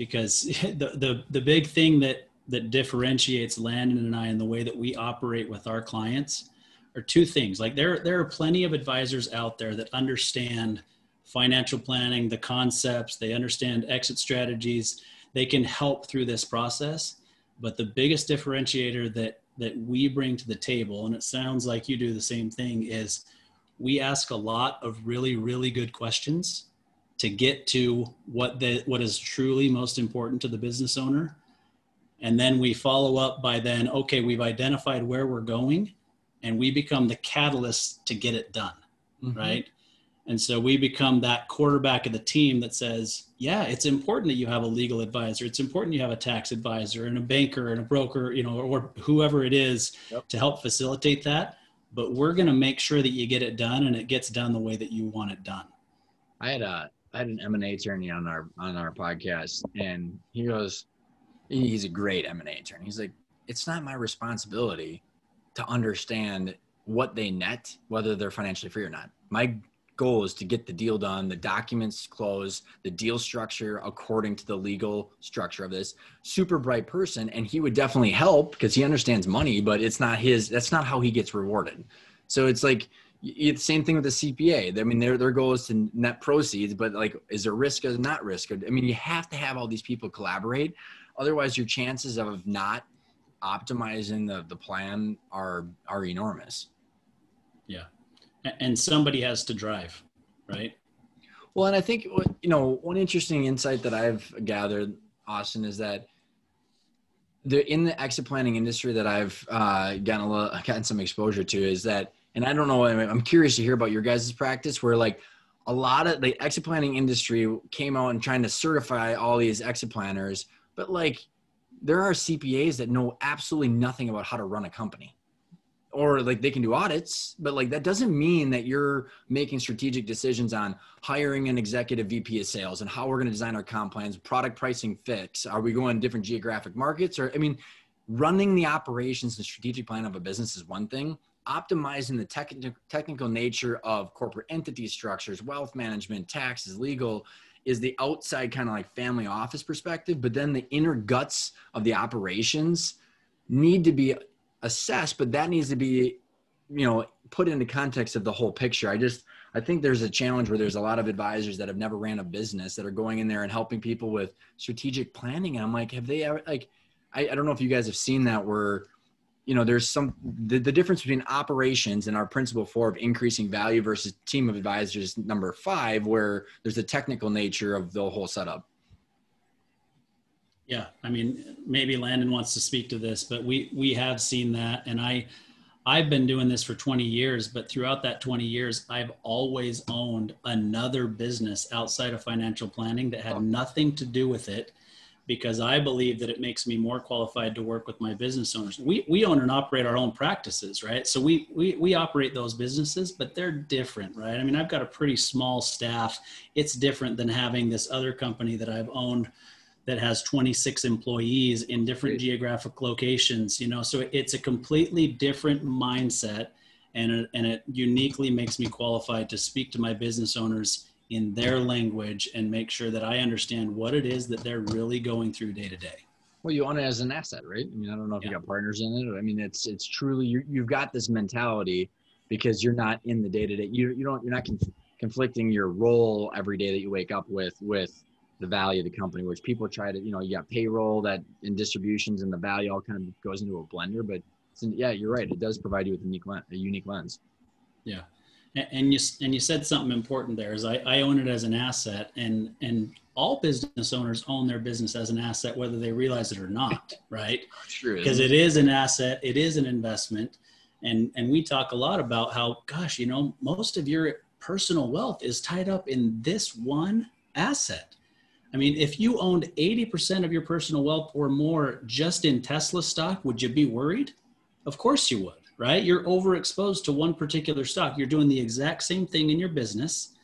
because the, the the big thing that that differentiates landon and i and the way that we operate with our clients are two things like there there are plenty of advisors out there that understand financial planning, the concepts, they understand exit strategies, they can help through this process. But the biggest differentiator that that we bring to the table, and it sounds like you do the same thing, is we ask a lot of really, really good questions to get to what the what is truly most important to the business owner. And then we follow up by then, okay, we've identified where we're going and we become the catalyst to get it done. Mm-hmm. Right. And so we become that quarterback of the team that says, yeah, it's important that you have a legal advisor. It's important you have a tax advisor and a banker and a broker, you know, or whoever it is yep. to help facilitate that. But we're going to make sure that you get it done and it gets done the way that you want it done. I had a, I had an M&A attorney on our, on our podcast and he goes, he's a great M&A attorney. He's like, it's not my responsibility to understand what they net, whether they're financially free or not. My goal is to get the deal done, the documents closed, the deal structure according to the legal structure of this. Super bright person, and he would definitely help because he understands money, but it's not his. That's not how he gets rewarded. So it's like it's same thing with the CPA. I mean, their their goal is to net proceeds, but like, is there risk or not risk? I mean, you have to have all these people collaborate. Otherwise, your chances of not optimizing the the plan are are enormous. Yeah, and somebody has to drive, right? Well, and I think you know one interesting insight that I've gathered, Austin, is that the in the exit planning industry that I've uh, gotten a little, gotten some exposure to is that and I don't know, I'm curious to hear about your guys' practice where like a lot of the exit planning industry came out and trying to certify all these exit planners, but like there are CPAs that know absolutely nothing about how to run a company. Or like they can do audits, but like that doesn't mean that you're making strategic decisions on hiring an executive VP of sales and how we're going to design our comp plans, product pricing fix. Are we going different geographic markets? Or I mean, running the operations and strategic plan of a business is one thing optimizing the tech- technical nature of corporate entity structures, wealth management, taxes, legal is the outside kind of like family office perspective, but then the inner guts of the operations need to be assessed, but that needs to be, you know, put into context of the whole picture. I just, I think there's a challenge where there's a lot of advisors that have never ran a business that are going in there and helping people with strategic planning. And I'm like, have they ever, like, I, I don't know if you guys have seen that where you know there's some the, the difference between operations and our principle four of increasing value versus team of advisors number five where there's a technical nature of the whole setup. Yeah i mean maybe landon wants to speak to this but we we have seen that and i i've been doing this for 20 years but throughout that 20 years i've always owned another business outside of financial planning that had oh. nothing to do with it because I believe that it makes me more qualified to work with my business owners. We, we own and operate our own practices, right? So we, we, we operate those businesses, but they're different, right? I mean, I've got a pretty small staff. It's different than having this other company that I've owned that has 26 employees in different Great. geographic locations, you know, so it's a completely different mindset and it, and it uniquely makes me qualified to speak to my business owners in their language and make sure that I understand what it is that they're really going through day to day. Well, you own it as an asset, right? I mean, I don't know if yeah. you got partners in it. I mean, it's it's truly you you've got this mentality because you're not in the day to day. You you don't you're not conf- conflicting your role every day that you wake up with with the value of the company, which people try to you know you got payroll that in distributions and the value all kind of goes into a blender. But yeah, you're right. It does provide you with a unique lens, a unique lens. Yeah and you and you said something important there is I, I own it as an asset and and all business owners own their business as an asset whether they realize it or not right? Sure because it is an asset it is an investment and and we talk a lot about how gosh you know most of your personal wealth is tied up in this one asset. I mean if you owned 80% of your personal wealth or more just in tesla stock would you be worried? Of course you would right? You're overexposed to one particular stock. You're doing the exact same thing in your business.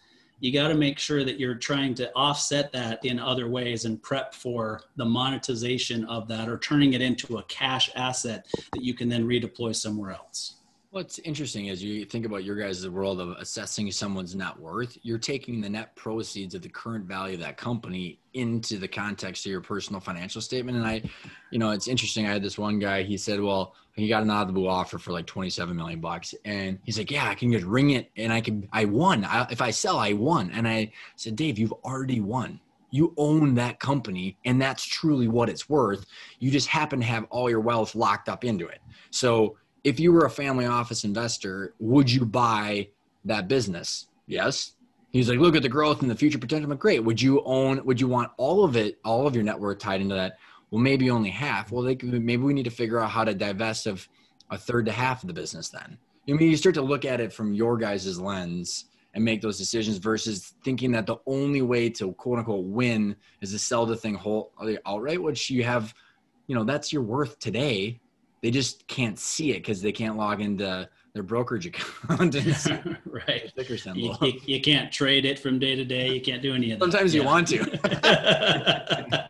You got to make sure that you're trying to offset that in other ways and prep for the monetization of that or turning it into a cash asset that you can then redeploy somewhere else. What's interesting is you think about your guys' the world of assessing someone's net worth, you're taking the net proceeds of the current value of that company into the context of your personal financial statement. And I, you know, it's interesting. I had this one guy, he said, well, he got an out of the blue offer for like 27 million bucks. And he's like, yeah, I can just ring it and I can, I won. I, if I sell, I won. And I said, Dave, you've already won. You own that company and that's truly what it's worth. You just happen to have all your wealth locked up into it. So if you were a family office investor, would you buy that business? Yes. He's like, look at the growth and the future potential. I'm great. Would you own, would you want all of it, all of your net worth tied into that? Well, maybe only half. Well, maybe we need to figure out how to divest of a third to half of the business then. I mean, you start to look at it from your guys' lens and make those decisions versus thinking that the only way to quote unquote win is to sell the thing whole outright, which you have, you know, that's your worth today they just can't see it because they can't log into their brokerage account and see right sticker symbol. You, you, you, can't trade it from day to day. You can't do any of that. Sometimes you want to.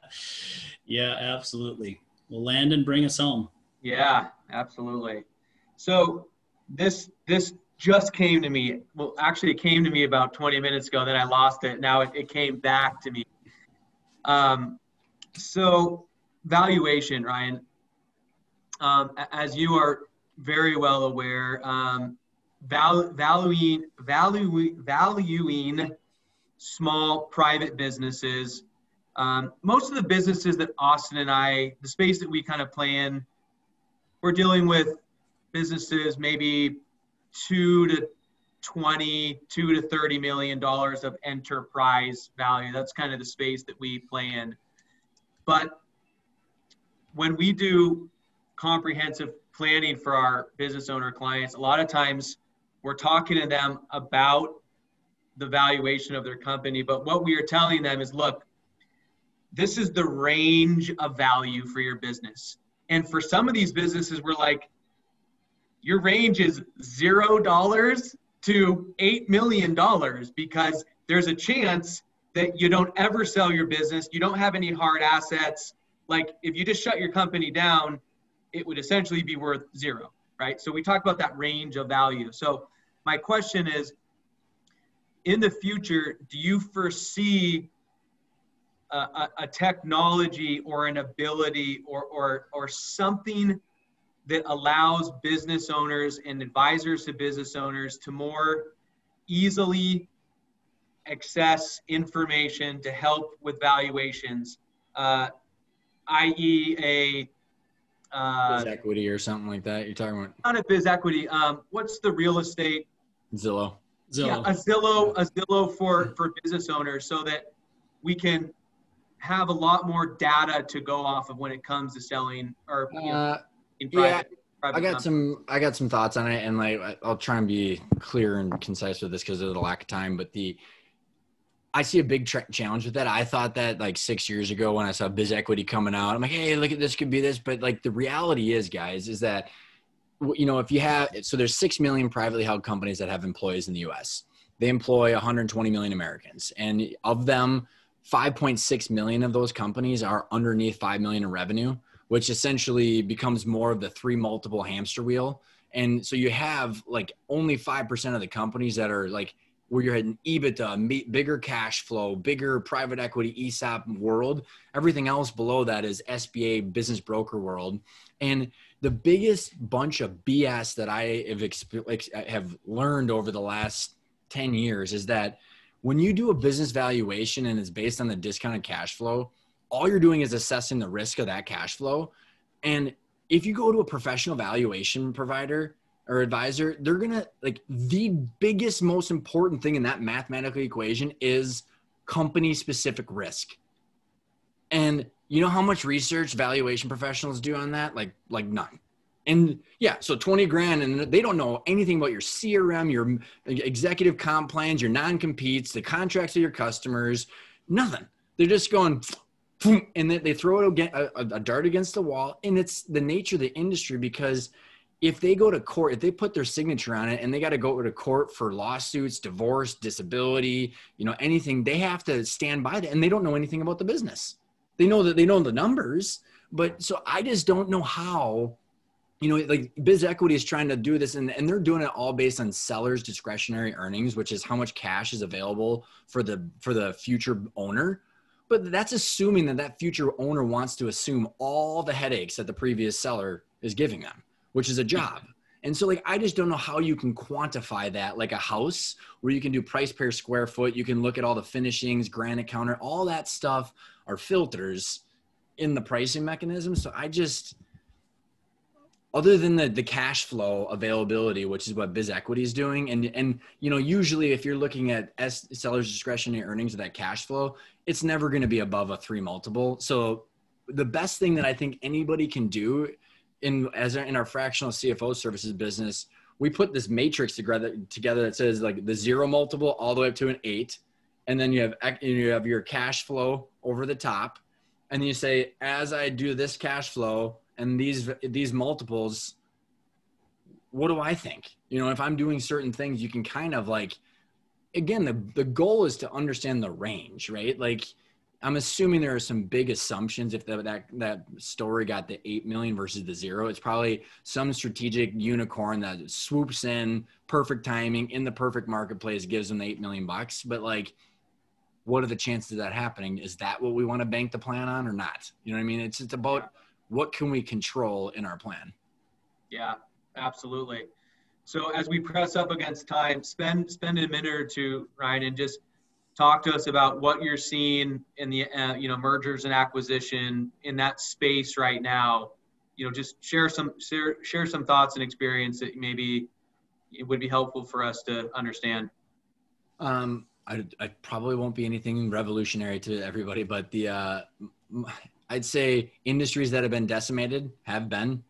yeah, absolutely. Well, Landon, bring us home. Yeah, absolutely. So this this just came to me. Well, actually, it came to me about 20 minutes ago. Then I lost it. Now it, it came back to me. Um, so valuation, Ryan. Um, as you are very well aware, um, val- valuing valuing valuing small private businesses. Um, most of the businesses that Austin and I, the space that we kind of play in, we're dealing with businesses maybe two to 20, two to 30 million dollars of enterprise value. That's kind of the space that we play in. But when we do comprehensive planning for our business owner clients, a lot of times we're talking to them about the valuation of their company. But what we are telling them is look, this is the range of value for your business. And for some of these businesses, we're like, your range is zero dollars to eight million dollars because there's a chance that you don't ever sell your business, you don't have any hard assets. Like if you just shut your company down, it would essentially be worth zero, right? So we talk about that range of value. So my question is in the future, do you foresee a, a, a technology or an ability or, or, or something that allows business owners and advisors to business owners to more easily access information to help with valuations, uh, i.e., a uh, biz equity or something like that. You're talking about not a biz equity. Um, what's the real estate? Zillow. Zillow. Yeah, a Zillow, a Zillow for for business owners, so that we can have a lot more data to go off of when it comes to selling or you know, uh, in private. Yeah. I got some I got some thoughts on it and like I'll try and be clear and concise with this because of the lack of time but the I see a big tra- challenge with that. I thought that like six years ago when I saw Biz Equity coming out, I'm like, hey, look at this could be this. But like the reality is, guys, is that you know if you have so there's six million privately held companies that have employees in the U.S. They employ 120 million Americans, and of them, 5.6 million of those companies are underneath 5 million in revenue, which essentially becomes more of the three multiple hamster wheel. And so you have like only 5% of the companies that are like where you're an EBITDA, bigger cash flow, bigger private equity ESOP world. Everything else below that is SBA business broker world. And the biggest bunch of BS that I have, exp- have learned over the last 10 years is that when you do a business valuation and it's based on the discounted cash flow, all you're doing is assessing the risk of that cash flow. And if you go to a professional valuation provider, or advisor, they're gonna like the biggest, most important thing in that mathematical equation is company specific risk. And you know how much research valuation professionals do on that? Like, like none. And yeah, so 20 grand, and they don't know anything about your CRM, your executive comp plans, your non competes, the contracts of your customers, nothing. They're just going, and then they throw it again, a, a dart against the wall. And it's the nature of the industry because if they go to court, if they put their signature on it and they got to go to court for lawsuits, divorce, disability, you know, anything, they have to stand by that and they don't know anything about the business. They know that they know the numbers, but so I just don't know how, you know, like Biz Equity is trying to do this and, and they're doing it all based on sellers discretionary earnings, which is how much cash is available for the for the future owner. But that's assuming that that future owner wants to assume all the headaches that the previous seller is giving them which is a job. And so like I just don't know how you can quantify that like a house where you can do price per square foot, you can look at all the finishings, granite counter, all that stuff are filters in the pricing mechanism. So I just other than the the cash flow availability, which is what Biz Equity is doing, and and you know usually if you're looking at S, sellers discretionary earnings of that cash flow, it's never going to be above a three multiple. So the best thing that I think anybody can do in as in our fractional CFO services business, we put this matrix together together that says like the zero multiple all the way up to an eight, and then you have you have your cash flow over the top, and you say as I do this cash flow and these these multiples, what do I think? You know, if I'm doing certain things, you can kind of like, again, the the goal is to understand the range, right? Like I'm assuming there are some big assumptions if the, that that story got the eight million versus the zero. It's probably some strategic unicorn that swoops in, perfect timing in the perfect marketplace, gives them the eight million bucks. But like, what are the chances of that happening? Is that what we want to bank the plan on or not? You know what I mean? It's it's about what can we control in our plan. Yeah, absolutely. So as we press up against time, spend spend a minute or two, Ryan, and just talk to us about what you're seeing in the uh, you know mergers and acquisition in that space right now. You know just share some share, share some thoughts and experience that maybe it would be helpful for us to understand. Um I, I probably won't be anything revolutionary to everybody but the uh i'd say industries that have been decimated have been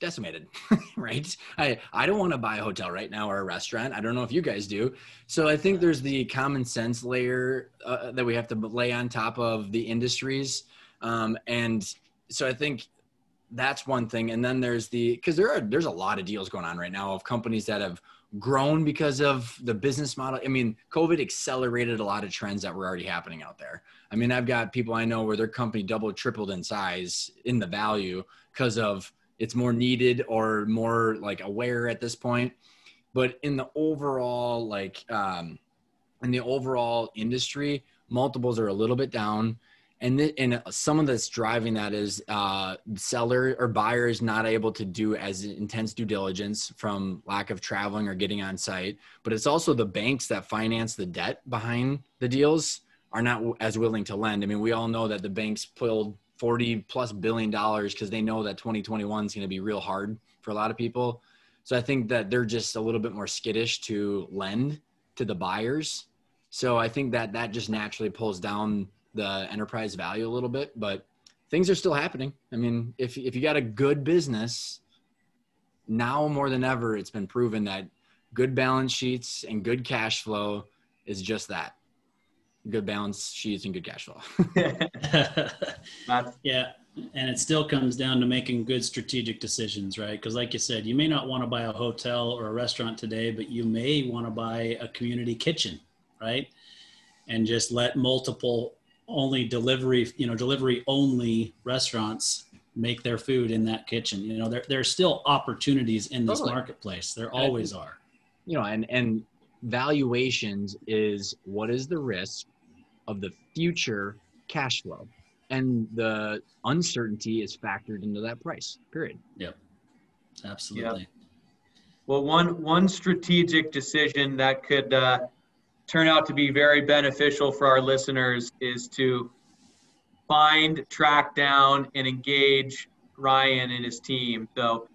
decimated, right? I, I don't want to buy a hotel right now or a restaurant. I don't know if you guys do. So I think there's the common sense layer uh, that we have to lay on top of the industries. Um, and so I think that's one thing. And then there's the, because there are, there's a lot of deals going on right now of companies that have grown because of the business model. I mean, COVID accelerated a lot of trends that were already happening out there. I mean, I've got people I know where their company doubled, tripled in size in the value because of it's more needed or more like aware at this point. But in the overall like um in the overall industry multiples are a little bit down. And th- and some of that's driving that is uh seller or buyer is not able to do as intense due diligence from lack of traveling or getting on site. But it's also the banks that finance the debt behind the deals are not as willing to lend. I mean we all know that the banks pulled 40 plus billion dollars because they know that 2021 is going to be real hard for a lot of people. So I think that they're just a little bit more skittish to lend to the buyers. So I think that that just naturally pulls down the enterprise value a little bit, but things are still happening. I mean, if if you got a good business, now more than ever it's been proven that good balance sheets and good cash flow is just that good balance sheets and good cash flow. yeah. And it still comes down to making good strategic decisions, right? Because, like you said, you may not want to buy a hotel or a restaurant today, but you may want to buy a community kitchen, right? And just let multiple only delivery, you know, delivery only restaurants make their food in that kitchen. You know, there, there are still opportunities in this totally. marketplace. There always are. You know, and, and valuations is what is the risk of the future cash flow. And the uncertainty is factored into that price period. Yep. Absolutely. Yep. well one one strategic decision that could uh, turn out to be very beneficial for our listeners is to find track down and engage ryan and his team. So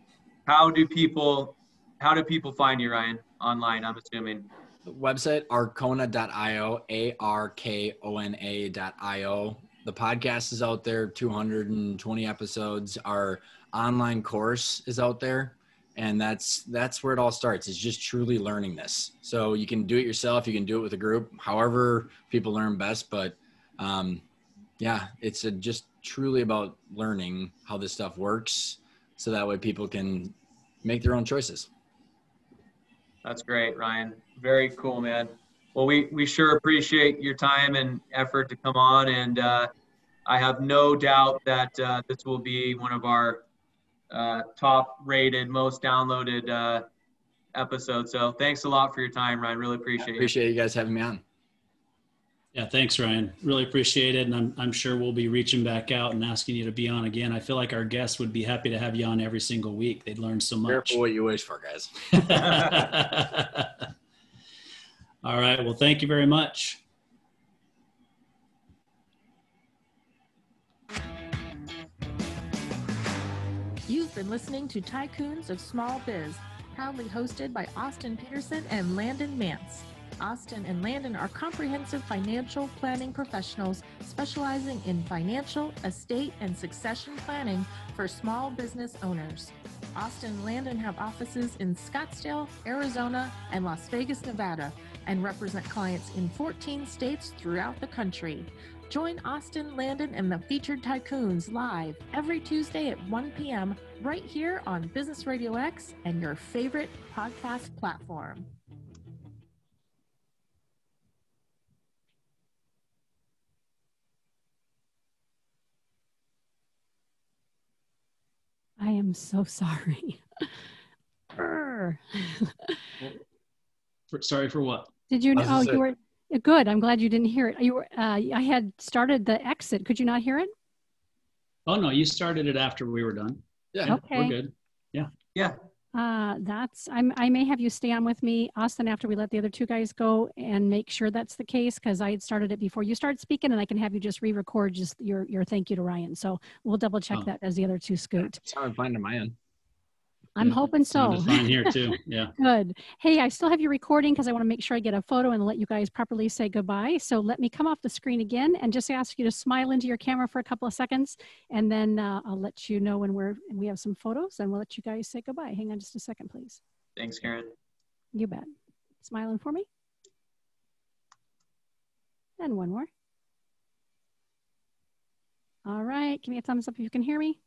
how do people how do people find you ryan online i'm assuming website arkona.io a-r-k-o-n-a.io the podcast is out there. 220 episodes. Our online course is out there. And that's that's where it all starts. It's just truly learning this. So you can do it yourself. You can do it with a group however people learn best. But um, yeah it's a, just truly about learning how this stuff works so that way people can make their own choices that's great ryan very cool, man. Well, we, we sure appreciate your time and effort to come on. And uh, I have no doubt that uh, this will be one of our uh, top rated, most downloaded uh, episodes. So thanks a lot for your time, Ryan. Really appreciate it. Appreciate you guys having me on. Yeah, thanks, Ryan. Really appreciate it. And I'm, I'm sure we'll be reaching back out and asking you to be on again. I feel like our guests would be happy to have you on every single week. They'd learn so much. Careful what you wish for, guys. All right. Well, thank you very much. You've been listening to Tycoons of Small Biz, proudly hosted by Austin Peterson and Landon Mance. Austin and Landon are comprehensive financial planning professionals specializing in financial, estate, and succession planning for small business owners. Austin and Landon have offices in Scottsdale, Arizona, and Las Vegas, Nevada and represent clients in 14 states throughout the country. Join Austin Landon and the featured tycoons live every Tuesday at 1 p.m. right here on Business Radio X and your favorite podcast platform. I am so sorry. For, sorry for what? Did you? know? Oh, gonna you were good. I'm glad you didn't hear it. You were. Uh, I had started the exit. Could you not hear it? Oh no, you started it after we were done. Yeah. Okay. We're good. Yeah. Yeah. Uh, that's. I'm. I may have you stay on with me, Austin, after we let the other two guys go, and make sure that's the case because I had started it before you started speaking, and I can have you just re-record just your your thank you to Ryan. So we'll double check Oh. that as the other two scoot. Sounded fine to my end. I'm Yeah, hoping so. Sounded fine here too. Yeah. Good. Hey, I still have your recording because I want to make sure I get a photo and let you guys properly say goodbye. So let me come off the screen again and just ask you to smile into your camera for a couple of seconds, and then uh, I'll let you know when we're and we have some photos, and we'll let you guys say goodbye. Hang on just a second, please. Thanks, Karen. You bet. Smiling for me. And one more. All right. Give me a thumbs up if you can hear me.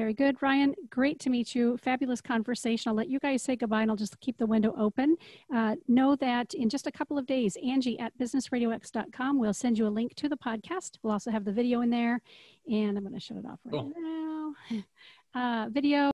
Very good, Ryan. Great to meet you. Fabulous conversation. I'll let you guys say goodbye and I'll just keep the window open. Uh, know that in just a couple of days, Angie at businessradiox.com will send you a link to the podcast. We'll also have the video in there. And I'm going to shut it off right Cool. now. Uh, video.